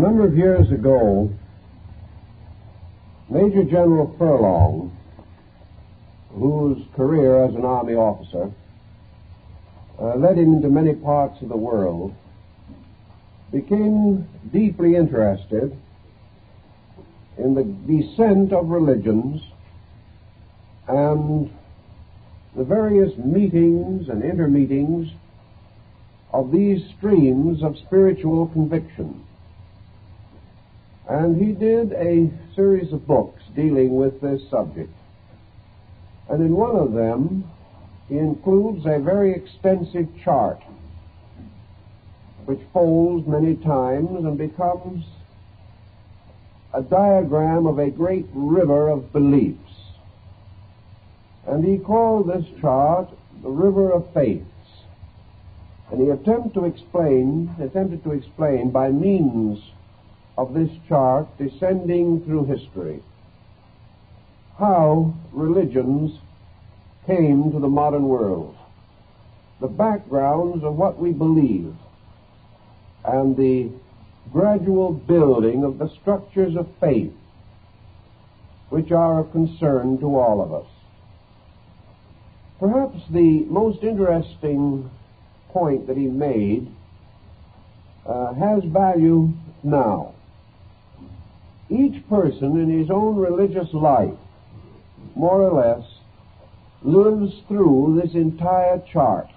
number of years ago, Major General Forlong, whose career as an Army officer uh, led him into many parts of the world, became deeply interested in the descent of religions and the various meetings and intermeetings of these streams of spiritual conviction. And he did a series of books dealing with this subject. And in one of them, he includes a very extensive chart which folds many times and becomes a diagram of a great river of beliefs. And he called this chart the river of faiths. And he attempted to explain, attempted to explain by means of this chart descending through history how religions came to the modern world, the backgrounds of what we believe, and the gradual building of the structures of faith which are of concern to all of us. Perhaps the most interesting point that he made uh, has value now. Each person in his own religious life, more or less, lives through this entire chart.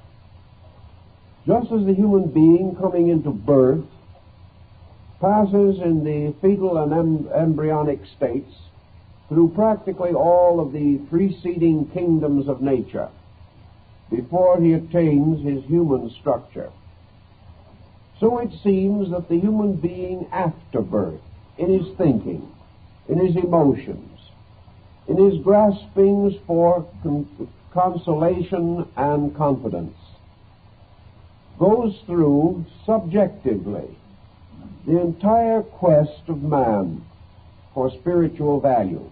Just as the human being coming into birth passes in the fetal and em- embryonic states through practically all of the preceding kingdoms of nature before he attains his human structure. So it seems that the human being after birth, in his thinking, in his emotions, in his graspings for con- consolation and confidence, goes through subjectively the entire quest of man for spiritual value.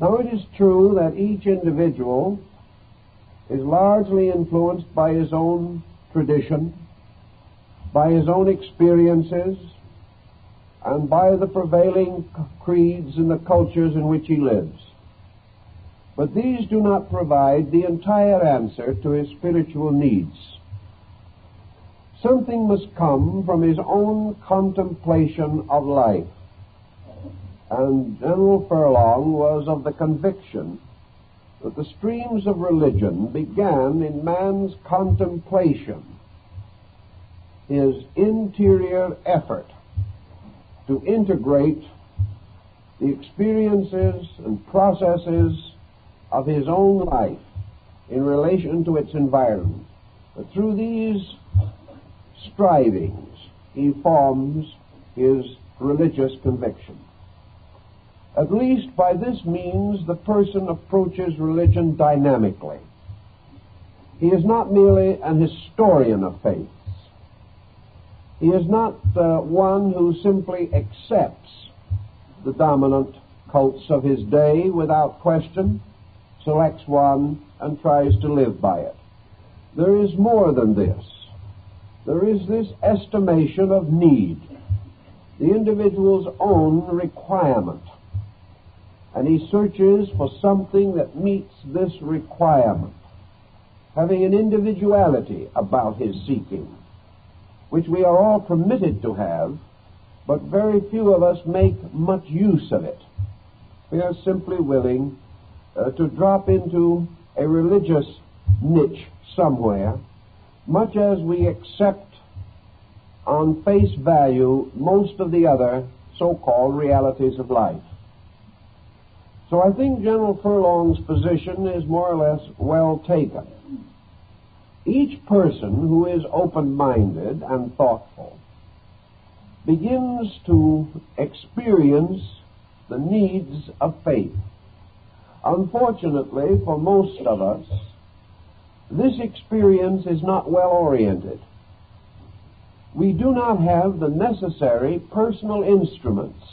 Now it is true that each individual is largely influenced by his own tradition, by his own experiences, and by the prevailing creeds and the cultures in which he lives. But these do not provide the entire answer to his spiritual needs. Something must come from his own contemplation of life. And General Forlong was of the conviction that the streams of religion began in man's contemplation, his interior effort to integrate the experiences and processes of his own life in relation to its environment. But through these strivings, he forms his religious conviction. At least by this means, the person approaches religion dynamically. He is not merely an historian of faiths. He is not uh, one who simply accepts the dominant cults of his day without question, selects one, and tries to live by it. There is more than this. There is this estimation of need, the individual's own requirement and he searches for something that meets this requirement, having an individuality about his seeking, which we are all permitted to have, but very few of us make much use of it. We are simply willing uh, to drop into a religious niche somewhere, much as we accept on face value most of the other so-called realities of life. So I think General Forlong's position is more or less well taken. Each person who is open-minded and thoughtful begins to experience the needs of faith. Unfortunately, for most of us, this experience is not well oriented. We do not have the necessary personal instruments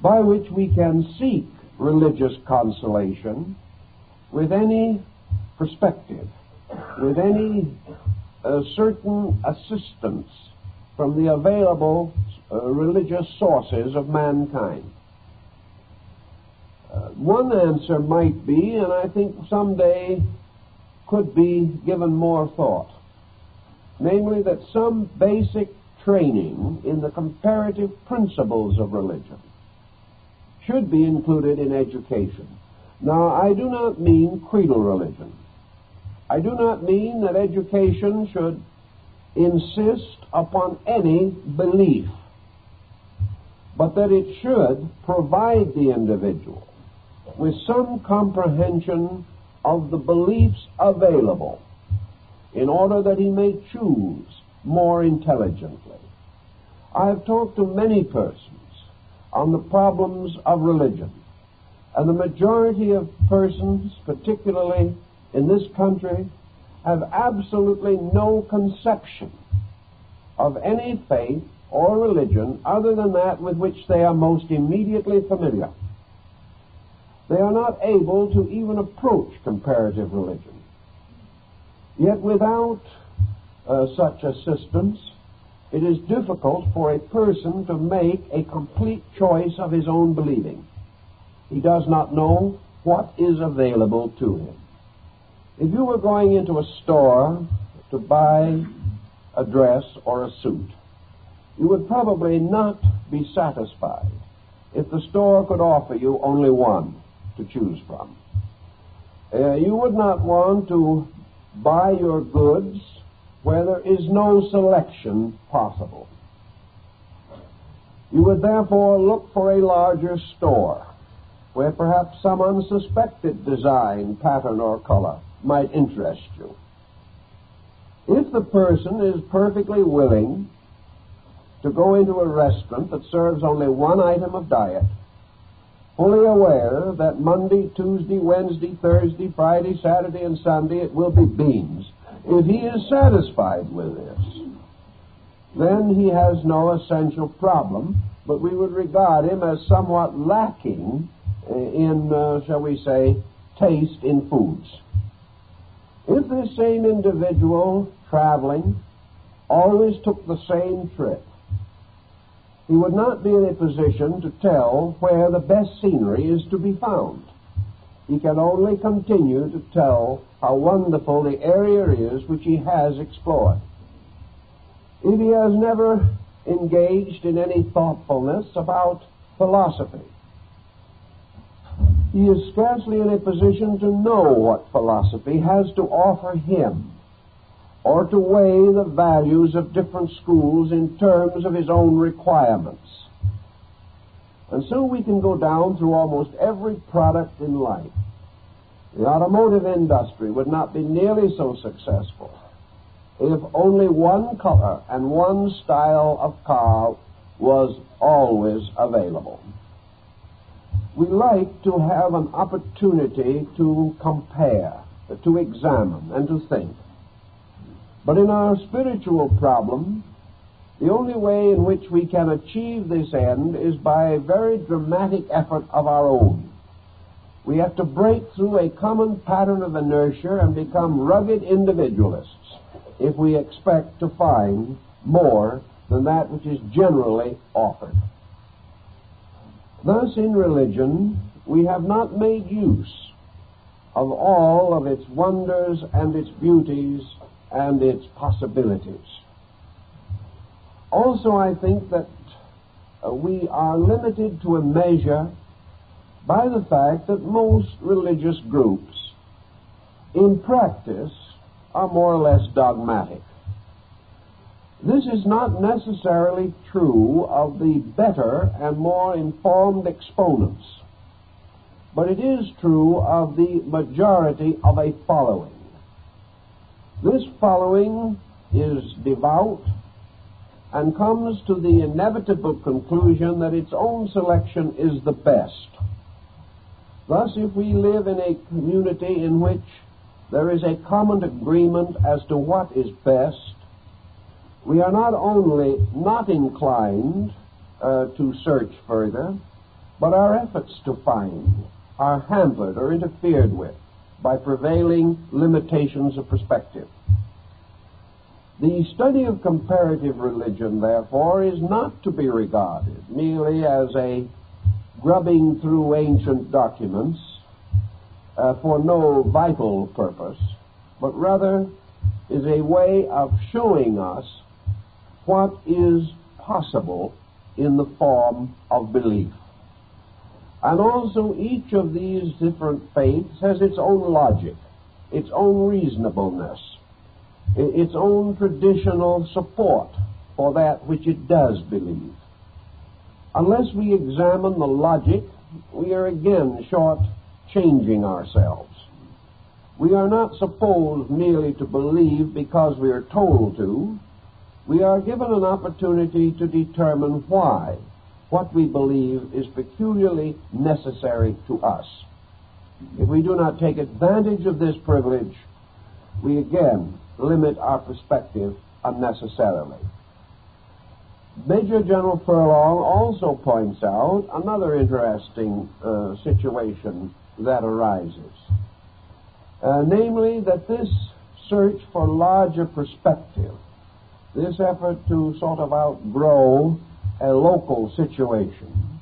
by which we can seek religious consolation with any perspective, with any uh, certain assistance from the available uh, religious sources of mankind. Uh, one answer might be, and I think someday could be given more thought, namely that some basic training in the comparative principles of religion should be included in education. Now, I do not mean creedal religion. I do not mean that education should insist upon any belief, but that it should provide the individual with some comprehension of the beliefs available in order that he may choose more intelligently. I have talked to many persons on the problems of religion, and the majority of persons, particularly in this country, have absolutely no conception of any faith or religion other than that with which they are most immediately familiar. They are not able to even approach comparative religion. Yet without uh, such assistance, it is difficult for a person to make a complete choice of his own believing. He does not know what is available to him. If you were going into a store to buy a dress or a suit, you would probably not be satisfied if the store could offer you only one to choose from. Uh, you would not want to buy your goods where there is no selection possible. You would therefore look for a larger store where perhaps some unsuspected design, pattern, or color might interest you. If the person is perfectly willing to go into a restaurant that serves only one item of diet, fully aware that Monday, Tuesday, Wednesday, Thursday, Friday, Saturday, and Sunday it will be beans, if he is satisfied with this, then he has no essential problem, but we would regard him as somewhat lacking in, uh, shall we say, taste in foods. If this same individual traveling always took the same trip, he would not be in a position to tell where the best scenery is to be found. He can only continue to tell how wonderful the area is which he has explored. If he has never engaged in any thoughtfulness about philosophy, he is scarcely in a position to know what philosophy has to offer him or to weigh the values of different schools in terms of his own requirements. And so we can go down through almost every product in life. The automotive industry would not be nearly so successful if only one color and one style of car was always available. We like to have an opportunity to compare, to examine, and to think. But in our spiritual problem, the only way in which we can achieve this end is by a very dramatic effort of our own. We have to break through a common pattern of inertia and become rugged individualists if we expect to find more than that which is generally offered. Thus, in religion, we have not made use of all of its wonders and its beauties and its possibilities. Also, I think that uh, we are limited to a measure by the fact that most religious groups, in practice, are more or less dogmatic. This is not necessarily true of the better and more informed exponents, but it is true of the majority of a following. This following is devout and comes to the inevitable conclusion that its own selection is the best. Thus, if we live in a community in which there is a common agreement as to what is best, we are not only not inclined uh, to search further, but our efforts to find are hampered or interfered with by prevailing limitations of perspective. The study of comparative religion, therefore, is not to be regarded merely as a grubbing through ancient documents uh, for no vital purpose, but rather is a way of showing us what is possible in the form of belief. And also, each of these different faiths has its own logic, its own reasonableness, its own traditional support for that which it does believe. Unless we examine the logic, we are again short changing ourselves. We are not supposed merely to believe because we are told to. We are given an opportunity to determine why what we believe is peculiarly necessary to us. If we do not take advantage of this privilege, we again limit our perspective unnecessarily. Major General Forlong also points out another interesting uh, situation that arises. Uh, namely, that this search for larger perspective, this effort to sort of outgrow a local situation,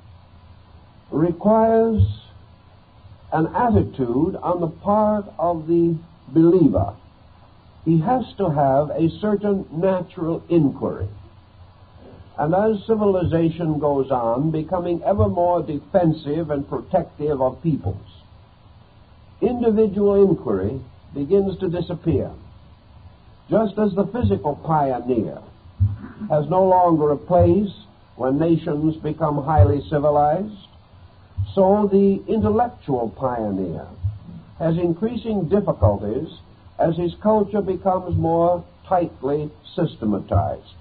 requires an attitude on the part of the believer. He has to have a certain natural inquiry and as civilization goes on, becoming ever more defensive and protective of peoples, individual inquiry begins to disappear. Just as the physical pioneer has no longer a place when nations become highly civilized, so the intellectual pioneer has increasing difficulties as his culture becomes more tightly systematized.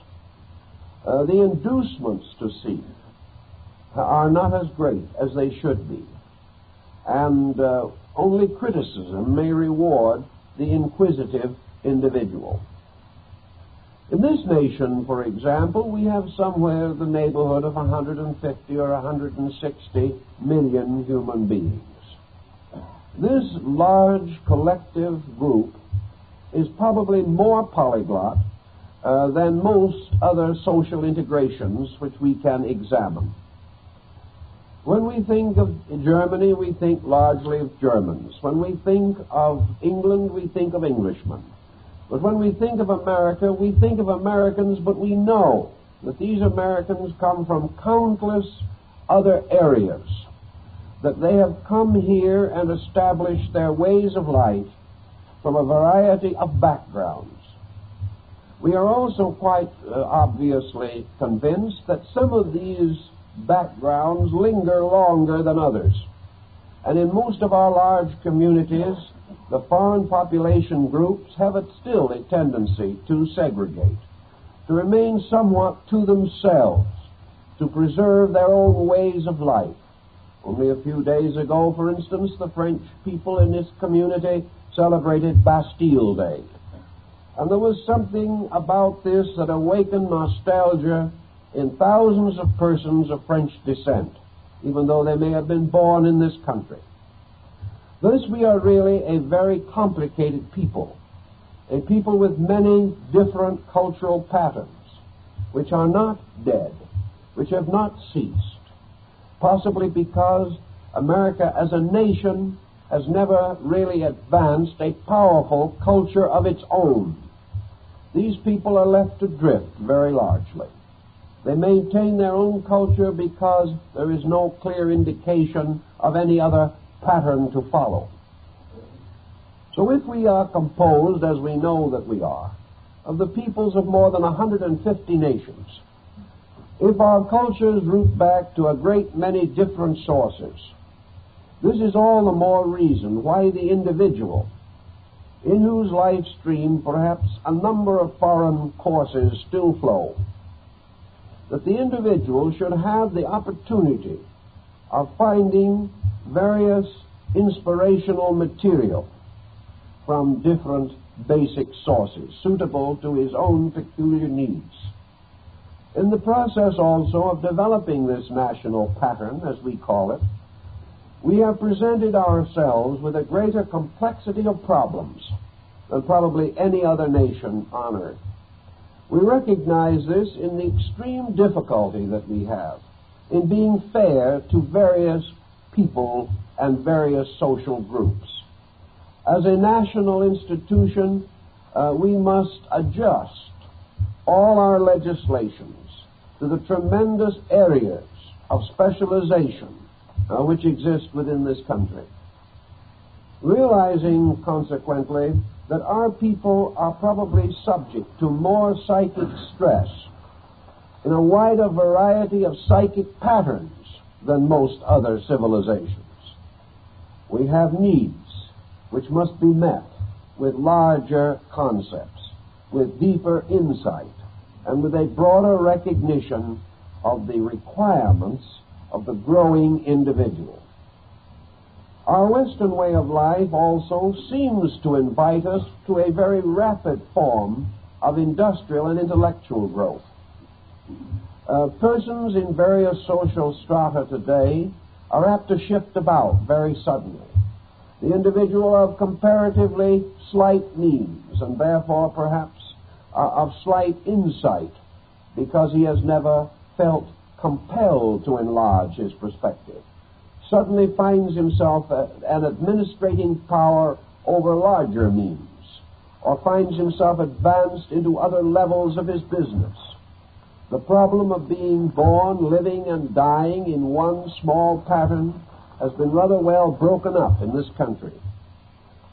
Uh, the inducements to seek are not as great as they should be. And uh, only criticism may reward the inquisitive individual. In this nation, for example, we have somewhere the neighborhood of 150 or 160 million human beings. This large collective group is probably more polyglot uh, than most other social integrations which we can examine. When we think of Germany, we think largely of Germans. When we think of England, we think of Englishmen. But when we think of America, we think of Americans, but we know that these Americans come from countless other areas, that they have come here and established their ways of life from a variety of backgrounds. We are also quite uh, obviously convinced that some of these backgrounds linger longer than others. And in most of our large communities, the foreign population groups have a still a tendency to segregate, to remain somewhat to themselves, to preserve their own ways of life. Only a few days ago, for instance, the French people in this community celebrated Bastille Day. And there was something about this that awakened nostalgia in thousands of persons of French descent, even though they may have been born in this country. Thus, we are really a very complicated people, a people with many different cultural patterns, which are not dead, which have not ceased, possibly because America as a nation has never really advanced a powerful culture of its own these people are left to drift very largely. They maintain their own culture because there is no clear indication of any other pattern to follow. So if we are composed, as we know that we are, of the peoples of more than 150 nations, if our cultures root back to a great many different sources, this is all the more reason why the individual in whose life stream perhaps a number of foreign courses still flow, that the individual should have the opportunity of finding various inspirational material from different basic sources suitable to his own peculiar needs. In the process also of developing this national pattern, as we call it, we have presented ourselves with a greater complexity of problems than probably any other nation on earth. We recognize this in the extreme difficulty that we have in being fair to various people and various social groups. As a national institution, uh, we must adjust all our legislations to the tremendous areas of specialization uh, which exist within this country. Realizing, consequently, that our people are probably subject to more psychic stress in a wider variety of psychic patterns than most other civilizations. We have needs which must be met with larger concepts, with deeper insight, and with a broader recognition of the requirements of the growing individual. Our Western way of life also seems to invite us to a very rapid form of industrial and intellectual growth. Uh, persons in various social strata today are apt to shift about very suddenly. The individual of comparatively slight means and therefore perhaps uh, of slight insight because he has never felt compelled to enlarge his perspective suddenly finds himself an administrating power over larger means, or finds himself advanced into other levels of his business. The problem of being born, living, and dying in one small pattern has been rather well broken up in this country.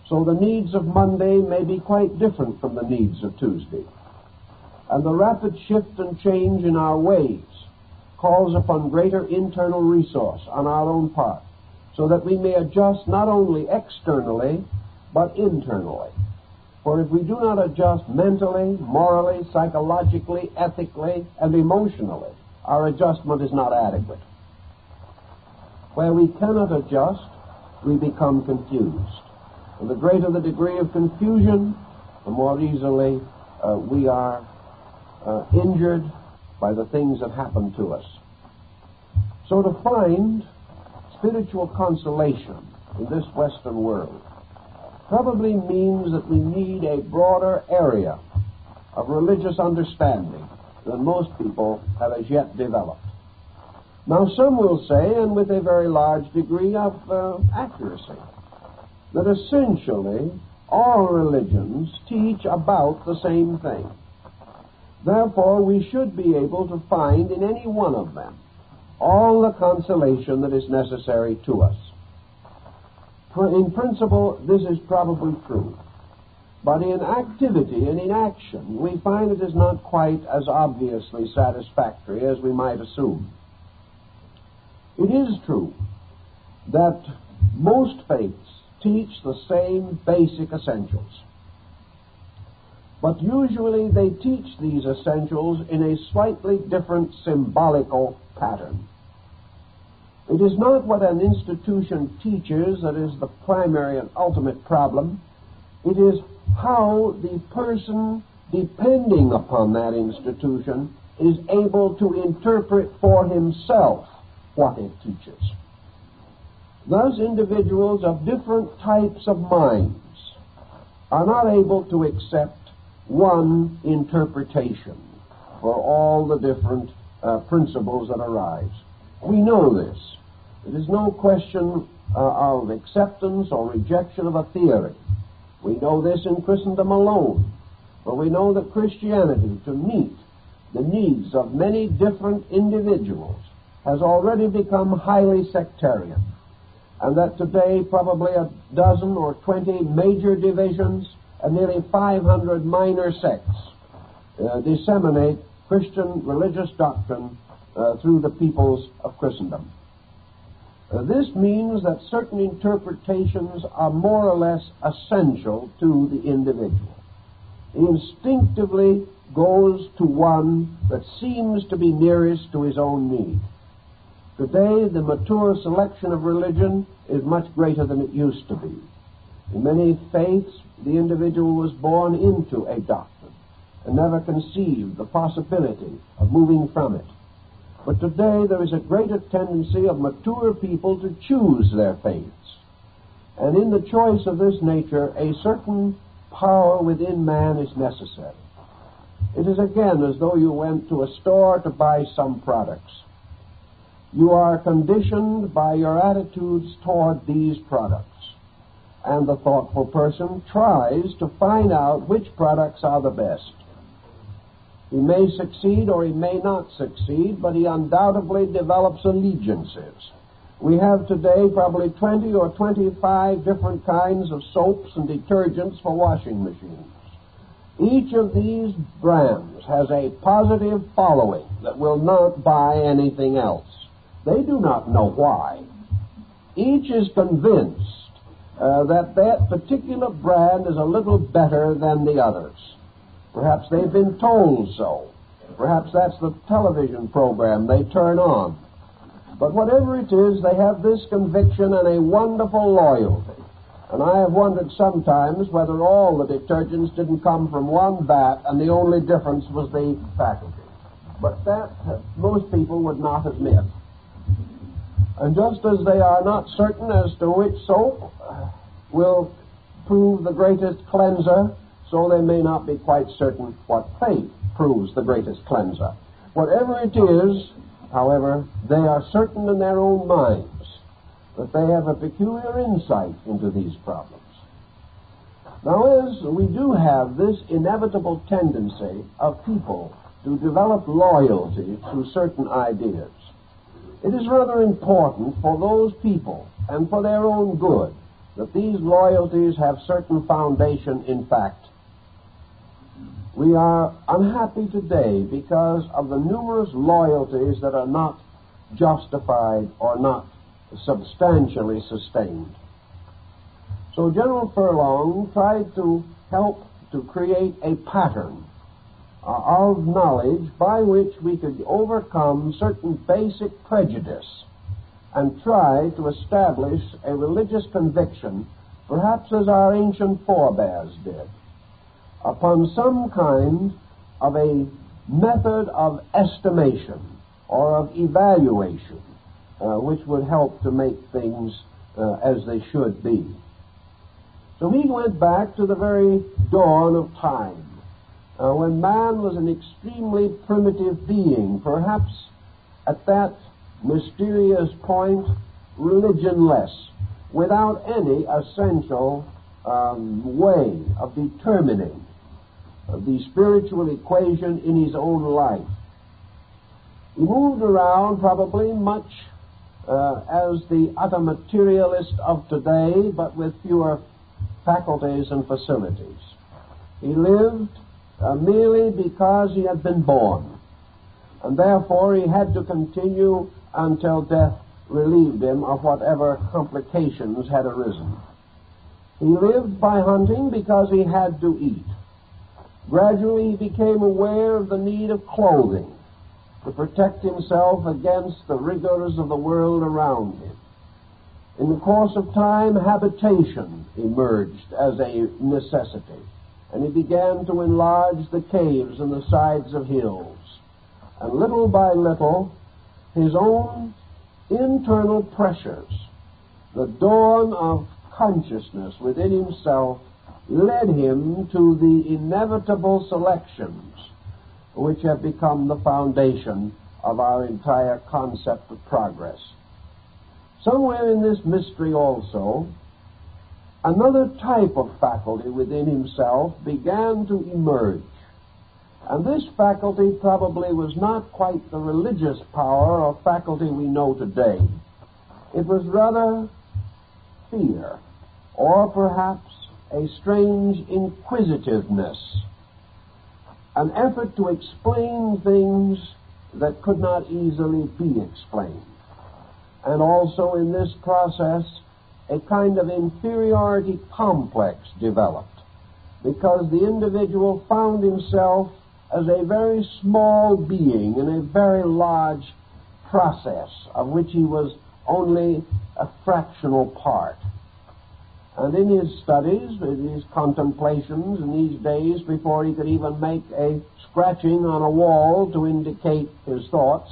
So the needs of Monday may be quite different from the needs of Tuesday. And the rapid shift and change in our ways calls upon greater internal resource on our own part so that we may adjust not only externally but internally. For if we do not adjust mentally, morally, psychologically, ethically, and emotionally, our adjustment is not adequate. Where we cannot adjust, we become confused. And the greater the degree of confusion, the more easily uh, we are uh, injured by the things that happen to us. So to find spiritual consolation in this Western world probably means that we need a broader area of religious understanding than most people have as yet developed. Now, some will say, and with a very large degree of uh, accuracy, that essentially all religions teach about the same thing. Therefore, we should be able to find in any one of them all the consolation that is necessary to us. In principle, this is probably true. But in activity and in action, we find it is not quite as obviously satisfactory as we might assume. It is true that most faiths teach the same basic essentials. But usually they teach these essentials in a slightly different symbolical pattern. It is not what an institution teaches that is the primary and ultimate problem. It is how the person depending upon that institution is able to interpret for himself what it teaches. Thus, individuals of different types of minds are not able to accept one interpretation for all the different uh, principles that arise. We know this. It is no question uh, of acceptance or rejection of a theory. We know this in Christendom alone, but we know that Christianity, to meet the needs of many different individuals, has already become highly sectarian, and that today probably a dozen or twenty major divisions and nearly 500 minor sects uh, disseminate Christian religious doctrine uh, through the peoples of Christendom. Uh, this means that certain interpretations are more or less essential to the individual. He instinctively goes to one that seems to be nearest to his own need. Today, the mature selection of religion is much greater than it used to be. In many faiths, the individual was born into a doctrine and never conceived the possibility of moving from it. But today there is a greater tendency of mature people to choose their faiths. And in the choice of this nature, a certain power within man is necessary. It is again as though you went to a store to buy some products. You are conditioned by your attitudes toward these products. And the thoughtful person tries to find out which products are the best. He may succeed or he may not succeed, but he undoubtedly develops allegiances. We have today probably 20 or 25 different kinds of soaps and detergents for washing machines. Each of these brands has a positive following that will not buy anything else. They do not know why. Each is convinced uh, that that particular brand is a little better than the others. Perhaps they've been told so. Perhaps that's the television program they turn on. But whatever it is, they have this conviction and a wonderful loyalty. And I have wondered sometimes whether all the detergents didn't come from one vat and the only difference was the packaging. But that most people would not admit. And just as they are not certain as to which soap will prove the greatest cleanser, so they may not be quite certain what faith proves the greatest cleanser. Whatever it is, however, they are certain in their own minds that they have a peculiar insight into these problems. Now, as we do have this inevitable tendency of people to develop loyalty to certain ideas, it is rather important for those people and for their own good that these loyalties have certain foundation in fact. We are unhappy today because of the numerous loyalties that are not justified or not substantially sustained. So General Forlong tried to help to create a pattern uh, of knowledge by which we could overcome certain basic prejudice and try to establish a religious conviction, perhaps as our ancient forebears did, upon some kind of a method of estimation or of evaluation uh, which would help to make things uh, as they should be. So he went back to the very dawn of time, uh, when man was an extremely primitive being, perhaps at that mysterious point, religionless, without any essential um, way of determining the spiritual equation in his own life. He moved around probably much uh, as the utter materialist of today, but with fewer faculties and facilities. He lived uh, merely because he had been born, and therefore he had to continue until death relieved him of whatever complications had arisen. He lived by hunting because he had to eat. Gradually he became aware of the need of clothing to protect himself against the rigors of the world around him. In the course of time, habitation emerged as a necessity, and he began to enlarge the caves and the sides of hills. And little by little, his own internal pressures, the dawn of consciousness within himself, led him to the inevitable selections which have become the foundation of our entire concept of progress. Somewhere in this mystery also, another type of faculty within himself began to emerge. And this faculty probably was not quite the religious power or faculty we know today. It was rather fear, or perhaps a strange inquisitiveness, an effort to explain things that could not easily be explained. And also in this process, a kind of inferiority complex developed because the individual found himself as a very small being in a very large process of which he was only a fractional part. And in his studies, in his contemplations in these days, before he could even make a scratching on a wall to indicate his thoughts,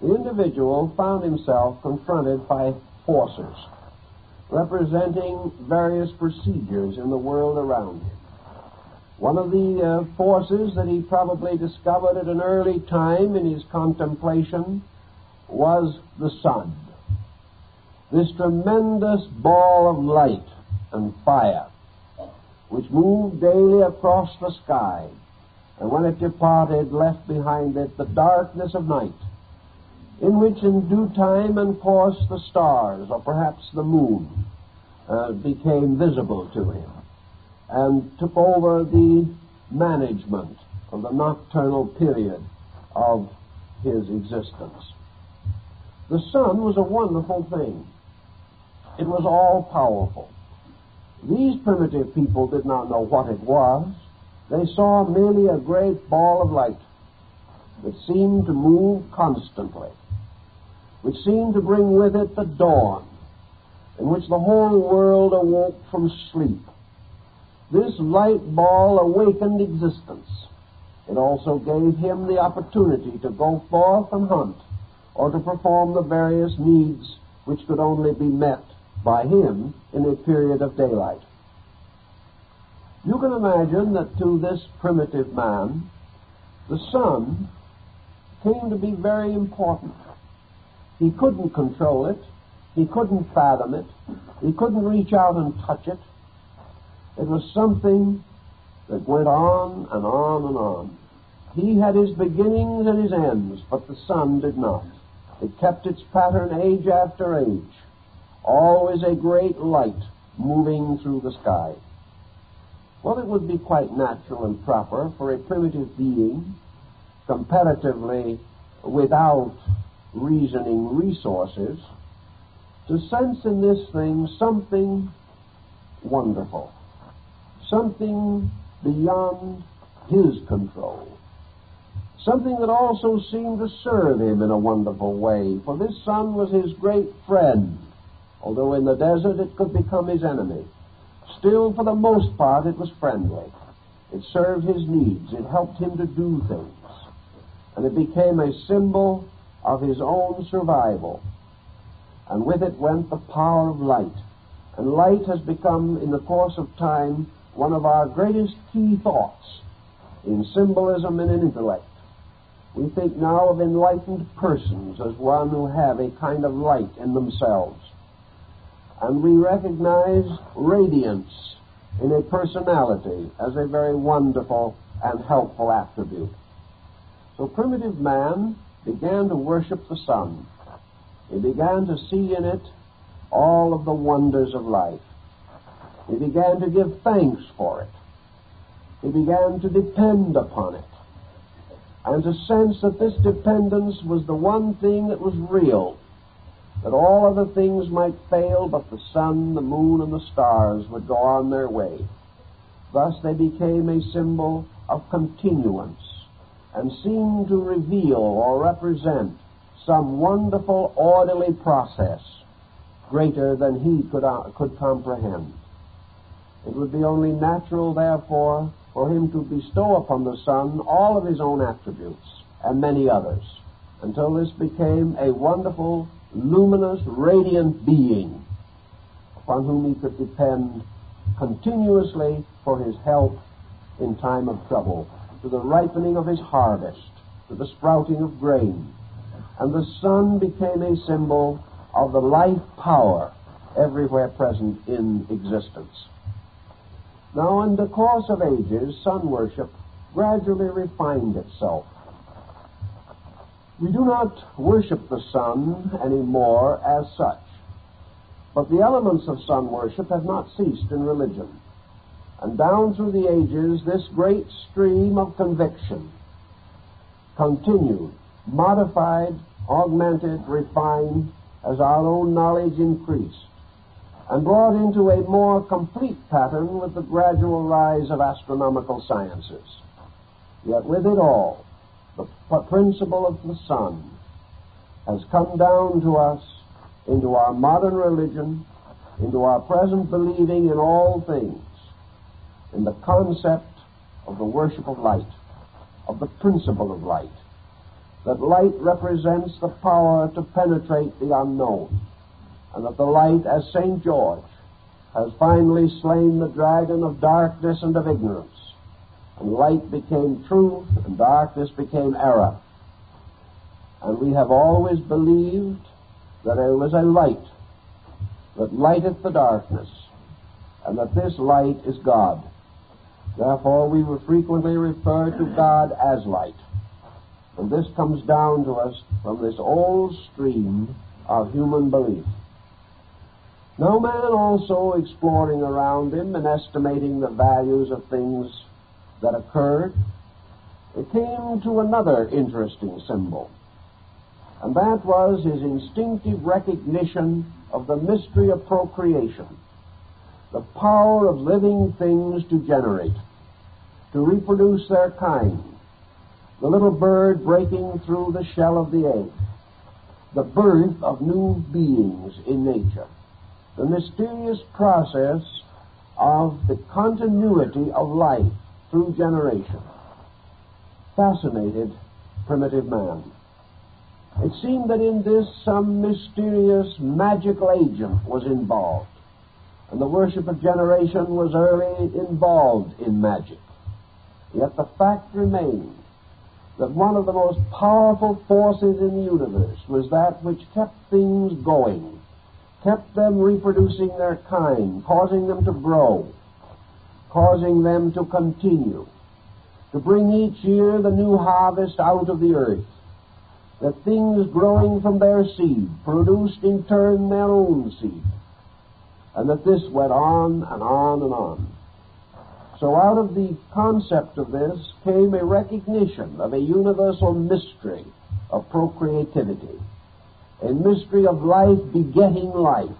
the individual found himself confronted by forces representing various procedures in the world around him. One of the uh, forces that he probably discovered at an early time in his contemplation was the sun. This tremendous ball of light and fire which moved daily across the sky, and when it departed left behind it the darkness of night, in which in due time and course the stars, or perhaps the moon, uh, became visible to him, and took over the management of the nocturnal period of his existence. The sun was a wonderful thing. It was all powerful. These primitive people did not know what it was. They saw merely a great ball of light that seemed to move constantly, which seemed to bring with it the dawn, in which the whole world awoke from sleep. This light ball awakened existence. It also gave him the opportunity to go forth and hunt, or to perform the various needs which could only be met by him in a period of daylight. You can imagine that to this primitive man, the sun came to be very important. He couldn't control it. He couldn't fathom it. He couldn't reach out and touch it. It was something that went on and on and on. He had his beginnings and his ends, but the sun did not. It kept its pattern age after age always a great light moving through the sky. Well, it would be quite natural and proper for a primitive being, comparatively without reasoning resources, to sense in this thing something wonderful, something beyond his control, something that also seemed to serve him in a wonderful way, for this sun was his great friend Although in the desert it could become his enemy, still for the most part it was friendly. It served his needs. It helped him to do things. And it became a symbol of his own survival. And with it went the power of light. And light has become, in the course of time, one of our greatest key thoughts in symbolism and in intellect. We think now of enlightened persons as one who have a kind of light in themselves and we recognize radiance in a personality as a very wonderful and helpful attribute. So primitive man began to worship the sun. He began to see in it all of the wonders of life. He began to give thanks for it. He began to depend upon it and to sense that this dependence was the one thing that was real that all other things might fail, but the sun, the moon, and the stars would go on their way. Thus they became a symbol of continuance and seemed to reveal or represent some wonderful orderly process greater than he could, uh, could comprehend. It would be only natural, therefore, for him to bestow upon the sun all of his own attributes and many others until this became a wonderful luminous, radiant being upon whom he could depend continuously for his help in time of trouble, to the ripening of his harvest, to the sprouting of grain. And the sun became a symbol of the life power everywhere present in existence. Now, in the course of ages, sun worship gradually refined itself we do not worship the sun anymore as such, but the elements of sun worship have not ceased in religion. And down through the ages, this great stream of conviction continued, modified, augmented, refined as our own knowledge increased, and brought into a more complete pattern with the gradual rise of astronomical sciences. Yet with it all, the principle of the sun has come down to us into our modern religion, into our present believing in all things, in the concept of the worship of light, of the principle of light. That light represents the power to penetrate the unknown, and that the light, as St. George, has finally slain the dragon of darkness and of ignorance, and light became truth, and darkness became error. And we have always believed that there was a light that lighteth the darkness, and that this light is God. Therefore, we will frequently refer to God as light. And this comes down to us from this old stream of human belief. Now, man also exploring around him and estimating the values of things that occurred, it came to another interesting symbol, and that was his instinctive recognition of the mystery of procreation, the power of living things to generate, to reproduce their kind, the little bird breaking through the shell of the egg, the birth of new beings in nature, the mysterious process of the continuity of life through generation, fascinated primitive man. It seemed that in this some mysterious magical agent was involved, and the worship of generation was early involved in magic. Yet the fact remained that one of the most powerful forces in the universe was that which kept things going, kept them reproducing their kind, causing them to grow, causing them to continue, to bring each year the new harvest out of the earth. That things growing from their seed produced in turn their own seed, and that this went on and on and on. So out of the concept of this came a recognition of a universal mystery of procreativity, a mystery of life begetting life,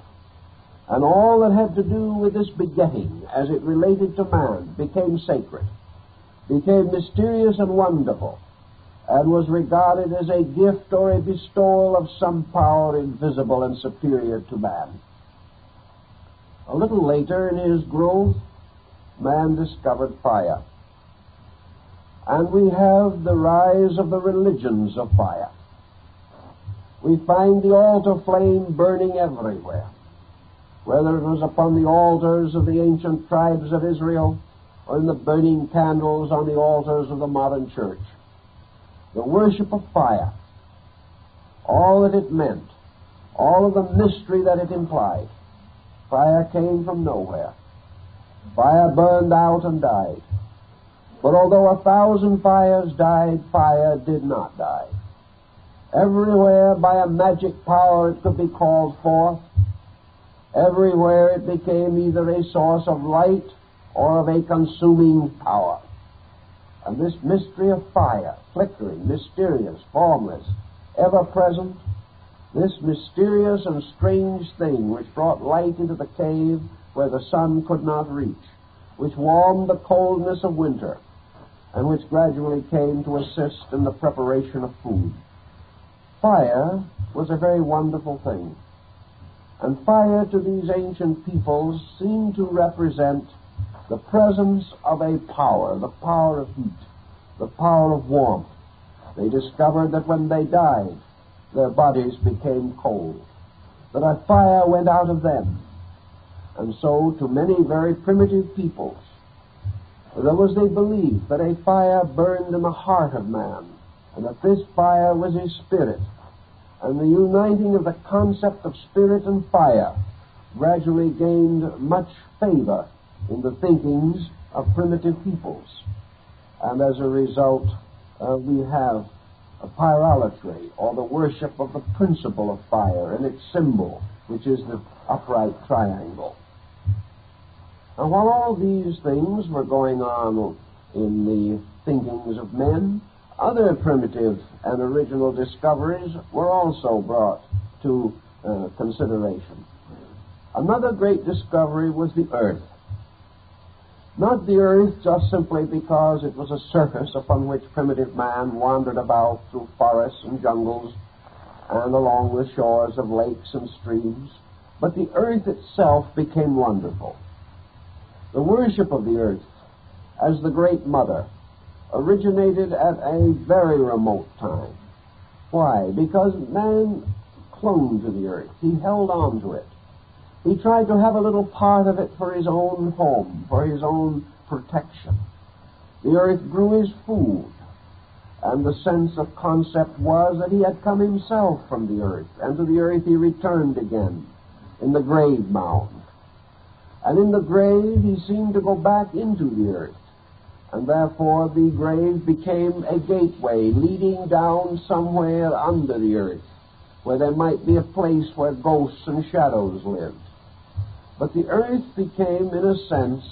and all that had to do with this begetting as it related to man became sacred, became mysterious and wonderful, and was regarded as a gift or a bestowal of some power invisible and superior to man. A little later in his growth, man discovered fire. And we have the rise of the religions of fire. We find the altar flame burning everywhere, whether it was upon the altars of the ancient tribes of Israel or in the burning candles on the altars of the modern church the worship of fire, all that it meant, all of the mystery that it implied. Fire came from nowhere. Fire burned out and died. But although a thousand fires died, fire did not die. Everywhere by a magic power it could be called forth. Everywhere it became either a source of light or of a consuming power. And this mystery of fire, flickering, mysterious, formless, ever present, this mysterious and strange thing which brought light into the cave where the sun could not reach, which warmed the coldness of winter, and which gradually came to assist in the preparation of food. Fire was a very wonderful thing. And fire to these ancient peoples seemed to represent the presence of a power, the power of heat, the power of warmth. They discovered that when they died, their bodies became cold, that a fire went out of them. And so, to many very primitive peoples, there was a belief that a fire burned in the heart of man, and that this fire was his spirit. And the uniting of the concept of spirit and fire gradually gained much favor in the thinkings of primitive peoples. And as a result, uh, we have a pyrolatry, or the worship of the principle of fire and its symbol, which is the upright triangle. And while all these things were going on in the thinkings of men, other primitive and original discoveries were also brought to uh, consideration. Another great discovery was the earth. Not the earth just simply because it was a surface upon which primitive man wandered about through forests and jungles and along the shores of lakes and streams, but the earth itself became wonderful. The worship of the earth as the great mother originated at a very remote time. Why? Because man clung to the earth. He held on to it. He tried to have a little part of it for his own home, for his own protection. The earth grew his food. And the sense of concept was that he had come himself from the earth, and to the earth he returned again in the grave mound. And in the grave he seemed to go back into the earth. And therefore the grave became a gateway leading down somewhere under the earth, where there might be a place where ghosts and shadows lived. But the earth became, in a sense,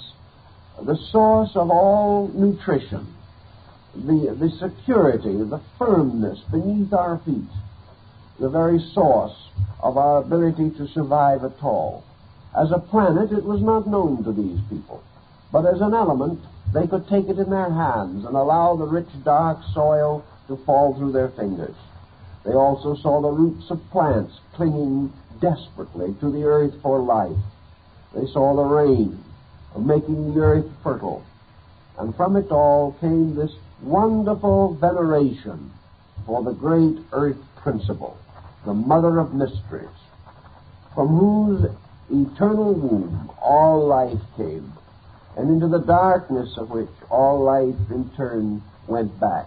the source of all nutrition the, the security, the firmness beneath our feet, the very source of our ability to survive at all. As a planet, it was not known to these people, but as an element, they could take it in their hands and allow the rich, dark soil to fall through their fingers. They also saw the roots of plants clinging desperately to the earth for life. They saw the rain making the earth fertile. And from it all came this wonderful veneration for the great earth principle, the mother of mysteries, from whose eternal womb all life came, and into the darkness of which all life in turn went back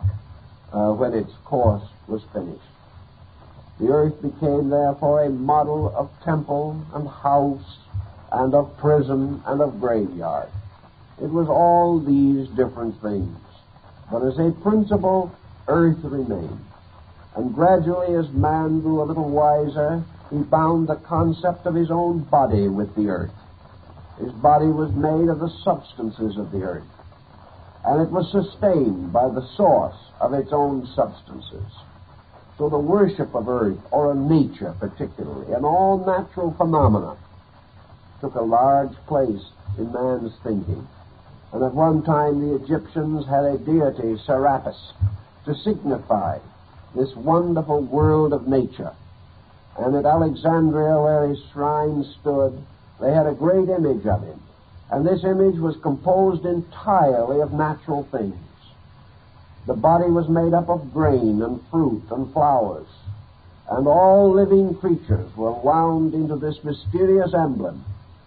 uh, when its course was finished. The earth became therefore a model of temple and house and of prison and of graveyard. It was all these different things. But as a principle, earth remained. And gradually, as man grew a little wiser, he bound the concept of his own body with the earth. His body was made of the substances of the earth, and it was sustained by the source of its own substances. So the worship of earth, or of nature particularly, and all natural phenomena, took a large place in man's thinking. And at one time the Egyptians had a deity, Serapis, to signify this wonderful world of nature. And at Alexandria, where his shrine stood, they had a great image of him. And this image was composed entirely of natural things. The body was made up of grain and fruit and flowers. And all living creatures were wound into this mysterious emblem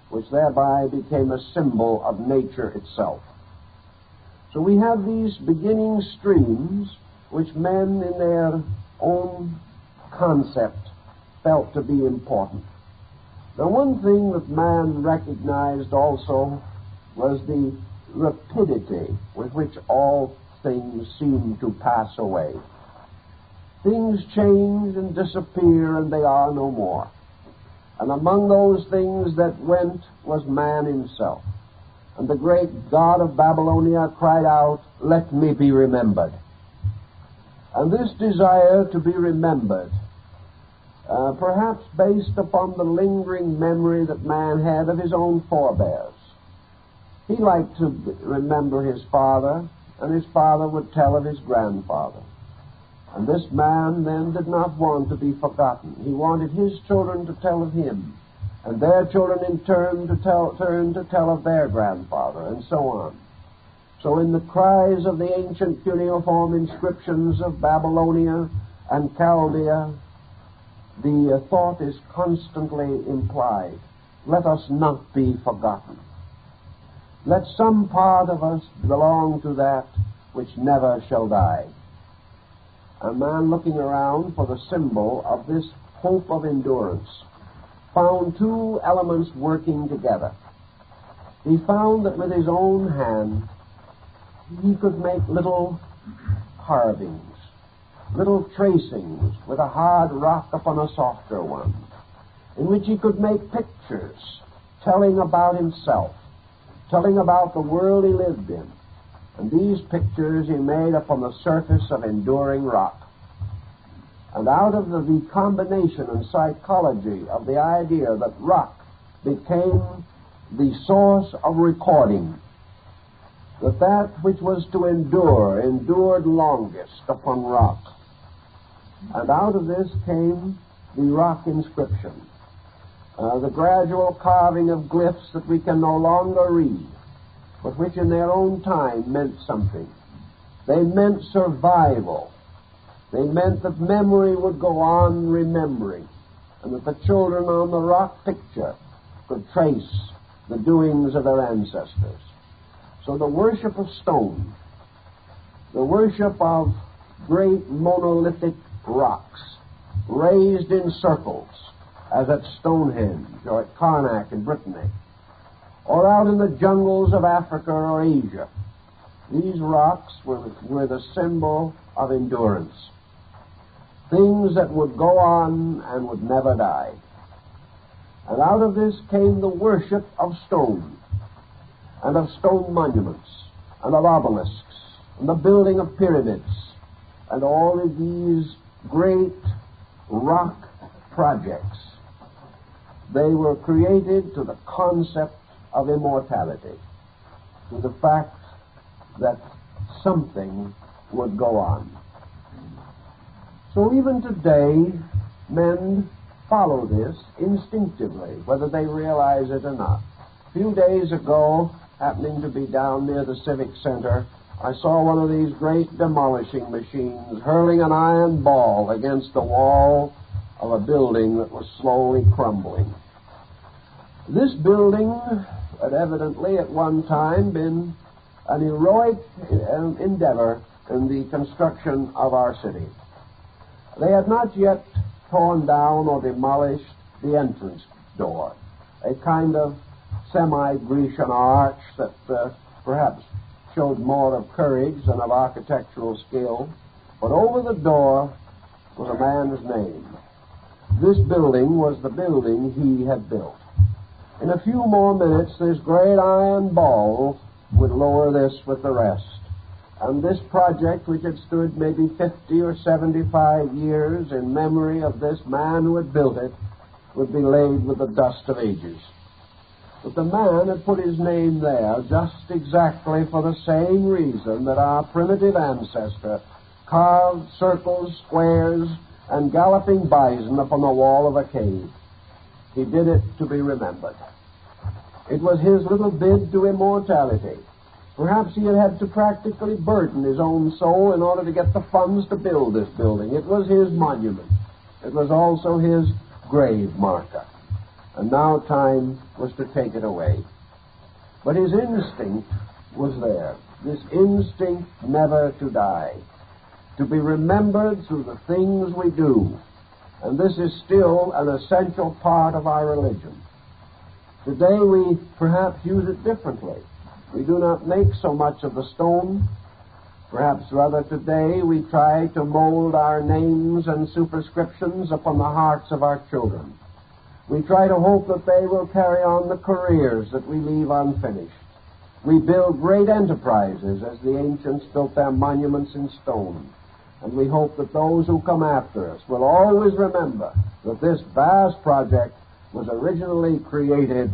which thereby became a symbol of nature itself. So we have these beginning streams which men in their own concept felt to be important. The one thing that man recognized also was the rapidity with which all things seem to pass away. Things change and disappear and they are no more. And among those things that went was man himself. And the great God of Babylonia cried out, Let me be remembered. And this desire to be remembered, uh, perhaps based upon the lingering memory that man had of his own forebears. He liked to remember his father, and his father would tell of his grandfather. And this man then did not want to be forgotten. He wanted his children to tell of him, and their children in turn to tell, turn to tell of their grandfather, and so on. So in the cries of the ancient cuneiform inscriptions of Babylonia and Chaldea, the uh, thought is constantly implied. Let us not be forgotten. Let some part of us belong to that which never shall die a man looking around for the symbol of this hope of endurance found two elements working together. He found that with his own hand he could make little carvings, little tracings with a hard rock upon a softer one, in which he could make pictures telling about himself, telling about the world he lived in, and these pictures he made upon the surface of enduring rock. And out of the, the combination and psychology of the idea that rock became the source of recording, that that which was to endure endured longest upon rock. And out of this came the rock inscription, uh, the gradual carving of glyphs that we can no longer read but which in their own time meant something. They meant survival. They meant that memory would go on remembering, and that the children on the rock picture could trace the doings of their ancestors. So the worship of stone the worship of great monolithic rocks raised in circles, as at Stonehenge or at Carnac in Brittany, or out in the jungles of Africa or Asia. These rocks were, were the symbol of endurance. Things that would go on and would never die. And out of this came the worship of stone, and of stone monuments, and of obelisks, and the building of pyramids, and all of these great rock projects. They were created to the concept of immortality, to the fact that something would go on. So even today, men follow this instinctively, whether they realize it or not. A few days ago, happening to be down near the Civic Center, I saw one of these great demolishing machines hurling an iron ball against the wall of a building that was slowly crumbling. This building had evidently at one time been an heroic endeavor in the construction of our city. They had not yet torn down or demolished the entrance door, a kind of semi-Grecian arch that uh, perhaps showed more of courage than of architectural skill. But over the door was a man's name. This building was the building he had built. In a few more minutes, this great iron ball would lower this with the rest. And this project, which had stood maybe 50 or 75 years in memory of this man who had built it, would be laid with the dust of ages. But the man had put his name there just exactly for the same reason that our primitive ancestor carved circles, squares, and galloping bison upon the wall of a cave. He did it to be remembered. It was his little bid to immortality. Perhaps he had had to practically burden his own soul in order to get the funds to build this building. It was his monument. It was also his grave marker. And now time was to take it away. But his instinct was there. This instinct never to die. To be remembered through the things we do. And this is still an essential part of our religion. Today we perhaps use it differently. We do not make so much of the stone. Perhaps rather today we try to mold our names and superscriptions upon the hearts of our children. We try to hope that they will carry on the careers that we leave unfinished. We build great enterprises as the ancients built their monuments in stone. And we hope that those who come after us will always remember that this vast project was originally created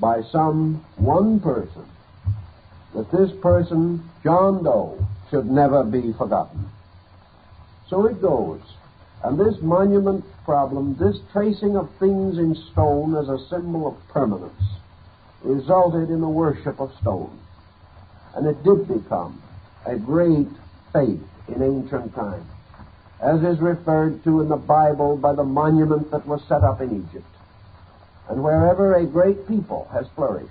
by some one person, that this person, John Doe, should never be forgotten. So it goes. And this monument problem, this tracing of things in stone as a symbol of permanence, resulted in the worship of stone. And it did become a great faith in ancient times, as is referred to in the Bible by the monument that was set up in Egypt. And wherever a great people has flourished,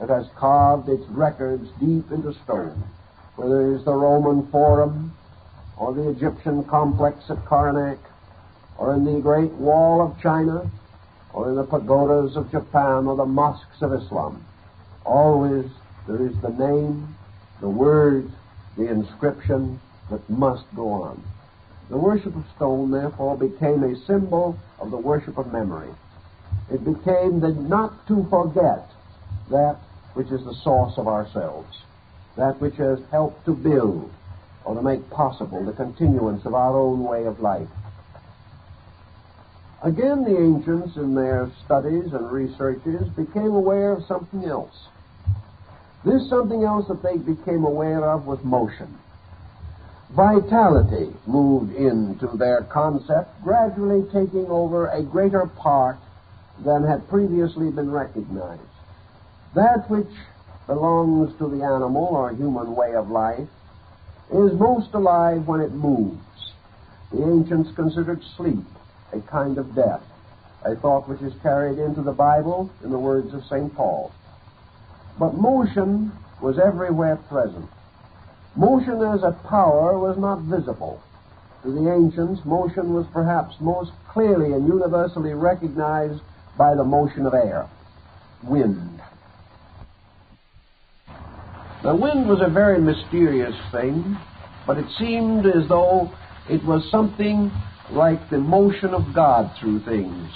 it has carved its records deep into stone, whether it is the Roman Forum, or the Egyptian complex at Karnak, or in the Great Wall of China, or in the pagodas of Japan, or the mosques of Islam. Always there is the name, the word, the inscription that must go on. The worship of stone, therefore, became a symbol of the worship of memory. It became the not to forget that which is the source of ourselves, that which has helped to build or to make possible the continuance of our own way of life. Again, the ancients, in their studies and researches, became aware of something else. This something else that they became aware of was motion. Vitality moved into their concept, gradually taking over a greater part than had previously been recognized. That which belongs to the animal or human way of life is most alive when it moves. The ancients considered sleep a kind of death, a thought which is carried into the Bible in the words of St. Paul. But motion was everywhere present. Motion as a power was not visible. To the ancients, motion was perhaps most clearly and universally recognized by the motion of air, wind. The wind was a very mysterious thing, but it seemed as though it was something like the motion of God through things.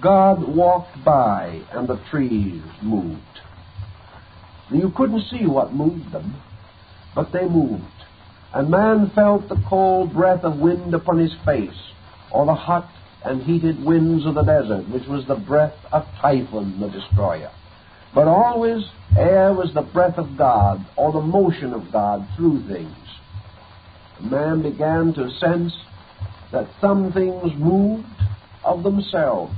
God walked by and the trees moved. You couldn't see what moved them, but they moved. And man felt the cold breath of wind upon his face, or the hot and heated winds of the desert, which was the breath of Typhon, the destroyer. But always air was the breath of God, or the motion of God through things. Man began to sense that some things moved of themselves,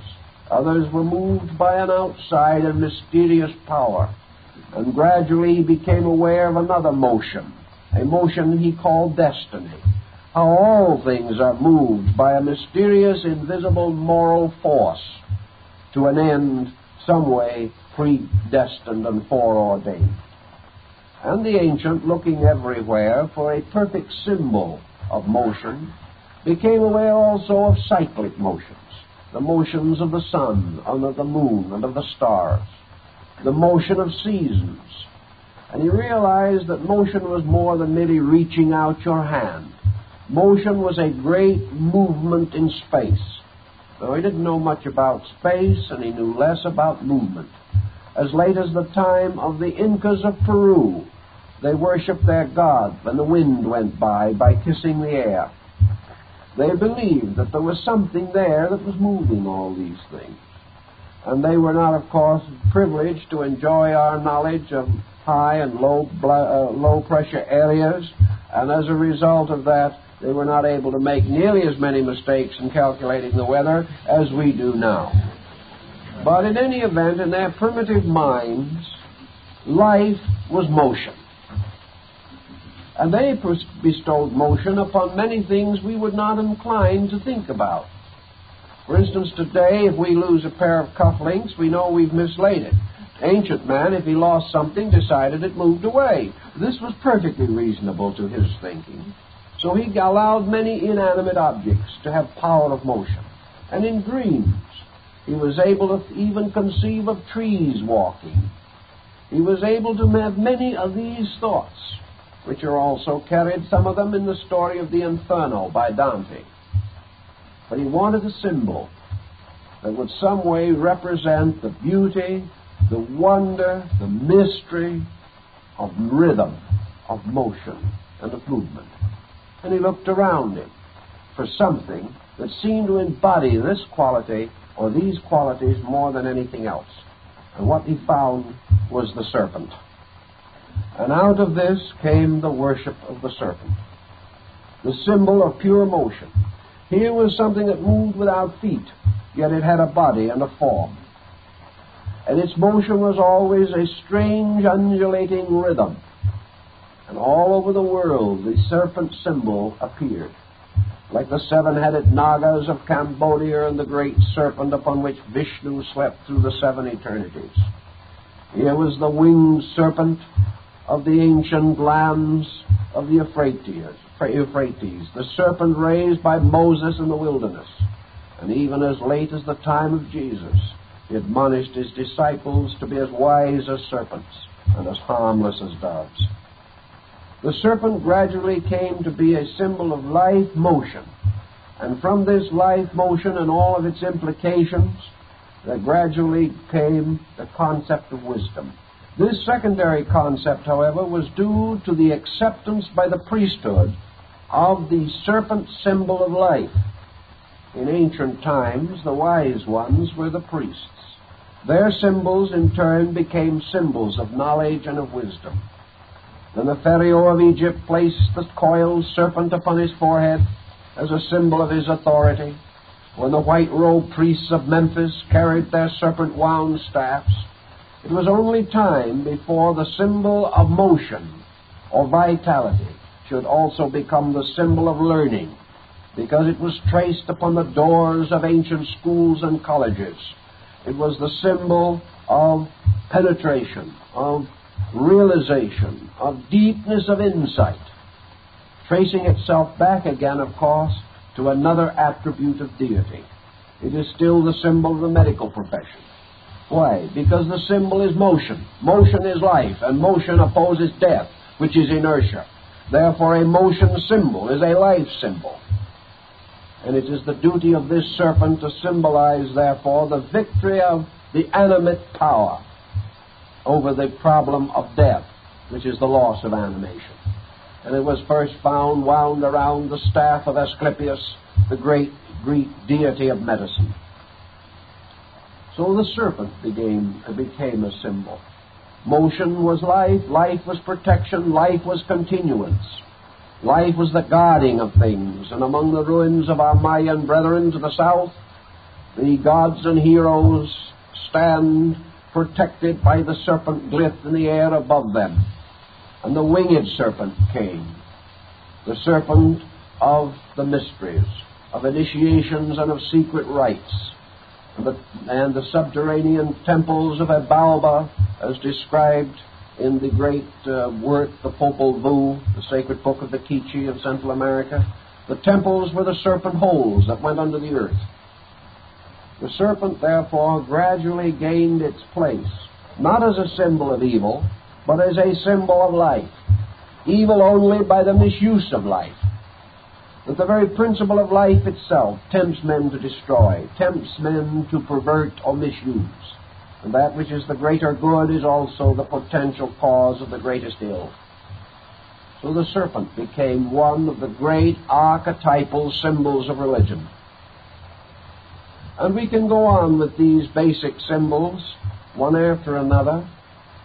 others were moved by an outside and mysterious power, and gradually he became aware of another motion, a motion he called destiny. How all things are moved by a mysterious, invisible moral force to an end some way predestined and foreordained. And the ancient, looking everywhere for a perfect symbol of motion, became aware also of cyclic motions, the motions of the sun and of the moon and of the stars, the motion of seasons, and he realized that motion was more than merely reaching out your hand. Motion was a great movement in space. Though he didn't know much about space and he knew less about movement. As late as the time of the Incas of Peru, they worshiped their god when the wind went by by kissing the air. They believed that there was something there that was moving all these things. And they were not, of course, privileged to enjoy our knowledge of high and low, uh, low pressure areas, and as a result of that, they were not able to make nearly as many mistakes in calculating the weather as we do now. But in any event, in their primitive minds, life was motion. And they bestowed motion upon many things we would not incline to think about. For instance, today, if we lose a pair of cufflinks, we know we've mislaid it ancient man, if he lost something, decided it moved away. This was perfectly reasonable to his thinking. So he allowed many inanimate objects to have power of motion. And in dreams, he was able to even conceive of trees walking. He was able to have many of these thoughts, which are also carried, some of them, in the story of the Inferno by Dante. But he wanted a symbol that would some way represent the beauty the wonder, the mystery of rhythm, of motion, and of movement. And he looked around him for something that seemed to embody this quality or these qualities more than anything else. And what he found was the serpent. And out of this came the worship of the serpent, the symbol of pure motion. Here was something that moved without feet, yet it had a body and a form and its motion was always a strange undulating rhythm. And all over the world the serpent symbol appeared, like the seven-headed Nagas of Cambodia and the great serpent upon which Vishnu slept through the seven eternities. Here was the winged serpent of the ancient lands of the Euphrates, Euphrates, the serpent raised by Moses in the wilderness, and even as late as the time of Jesus, he admonished his disciples to be as wise as serpents and as harmless as doves. The serpent gradually came to be a symbol of life motion, and from this life motion and all of its implications, there gradually came the concept of wisdom. This secondary concept, however, was due to the acceptance by the priesthood of the serpent symbol of life. In ancient times, the wise ones were the priests. Their symbols, in turn, became symbols of knowledge and of wisdom. Then the Pharaoh of Egypt placed the coiled serpent upon his forehead as a symbol of his authority. When the white robed priests of Memphis carried their serpent wound staffs, it was only time before the symbol of motion or vitality should also become the symbol of learning, because it was traced upon the doors of ancient schools and colleges it was the symbol of penetration, of realization, of deepness of insight. tracing itself back again, of course, to another attribute of deity. It is still the symbol of the medical profession. Why? Because the symbol is motion. Motion is life, and motion opposes death, which is inertia. Therefore, a motion symbol is a life symbol. And it is the duty of this serpent to symbolize, therefore, the victory of the animate power over the problem of death, which is the loss of animation. And it was first found wound around the staff of Asclepius, the great Greek deity of medicine. So the serpent became, became a symbol. Motion was life, life was protection, life was continuance. Life was the guarding of things, and among the ruins of our Mayan brethren to the south, the gods and heroes stand protected by the serpent glyph in the air above them. And the winged serpent came, the serpent of the mysteries, of initiations and of secret rites. And the, and the subterranean temples of Xibalba, as described in the great uh, work, the Popol Vuh, the sacred book of the Quiche of Central America. The temples were the serpent holes that went under the earth. The serpent, therefore, gradually gained its place, not as a symbol of evil, but as a symbol of life. Evil only by the misuse of life. That the very principle of life itself tempts men to destroy, tempts men to pervert or misuse. And that which is the greater good is also the potential cause of the greatest ill. So the serpent became one of the great archetypal symbols of religion. And we can go on with these basic symbols, one after another,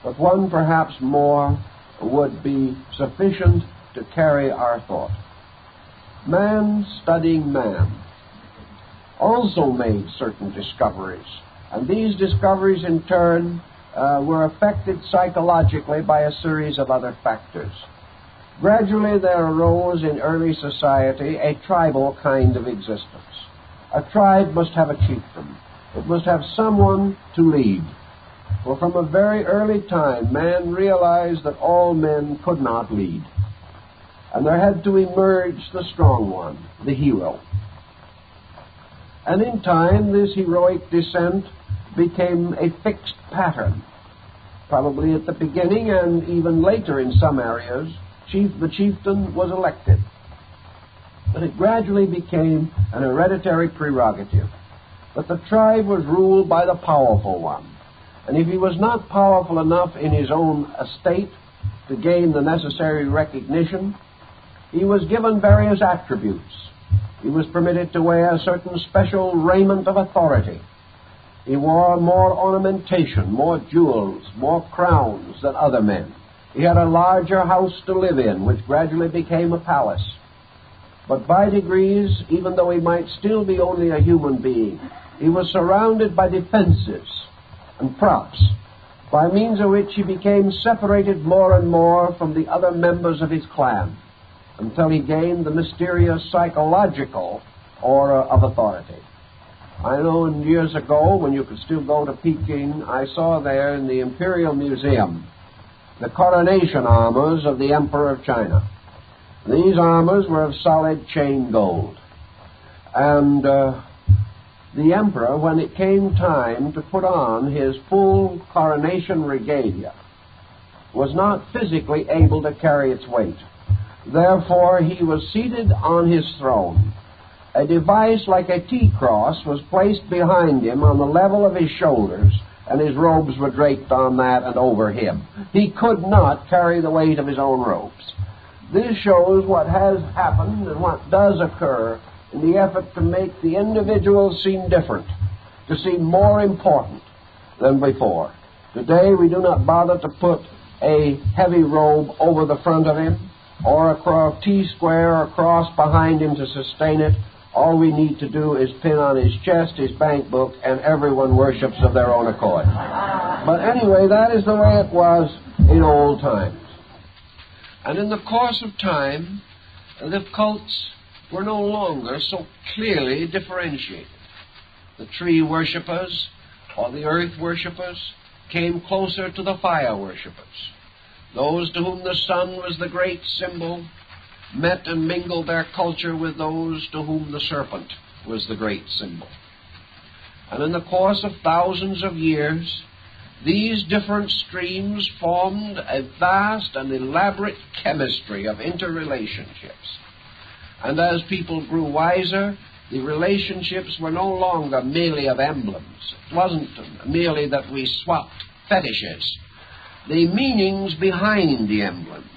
but one perhaps more would be sufficient to carry our thought. Man studying man also made certain discoveries and these discoveries, in turn, uh, were affected psychologically by a series of other factors. Gradually, there arose in early society a tribal kind of existence. A tribe must have a chieftain. It must have someone to lead. For from a very early time, man realized that all men could not lead. And there had to emerge the strong one, the hero. And in time, this heroic descent became a fixed pattern. Probably at the beginning and even later in some areas, chief, the chieftain was elected. But it gradually became an hereditary prerogative. But the tribe was ruled by the powerful one. And if he was not powerful enough in his own estate to gain the necessary recognition, he was given various attributes. He was permitted to wear certain special raiment of authority he wore more ornamentation, more jewels, more crowns than other men. He had a larger house to live in, which gradually became a palace. But by degrees, even though he might still be only a human being, he was surrounded by defenses and props, by means of which he became separated more and more from the other members of his clan, until he gained the mysterious psychological aura of authority. I know years ago, when you could still go to Peking, I saw there in the Imperial Museum the coronation armors of the Emperor of China. These armors were of solid chain gold. And uh, the Emperor, when it came time to put on his full coronation regalia, was not physically able to carry its weight. Therefore, he was seated on his throne a device like a T cross was placed behind him on the level of his shoulders, and his robes were draped on that and over him. He could not carry the weight of his own robes. This shows what has happened and what does occur in the effort to make the individual seem different, to seem more important than before. Today we do not bother to put a heavy robe over the front of him or a T square or cross behind him to sustain it all we need to do is pin on his chest his bank book, and everyone worships of their own accord. But anyway, that is the way it was in old times. And in the course of time, the cults were no longer so clearly differentiated. The tree worshippers or the earth worshippers came closer to the fire worshippers. Those to whom the sun was the great symbol met and mingled their culture with those to whom the serpent was the great symbol. And in the course of thousands of years, these different streams formed a vast and elaborate chemistry of interrelationships. And as people grew wiser, the relationships were no longer merely of emblems. It wasn't merely that we swapped fetishes. The meanings behind the emblems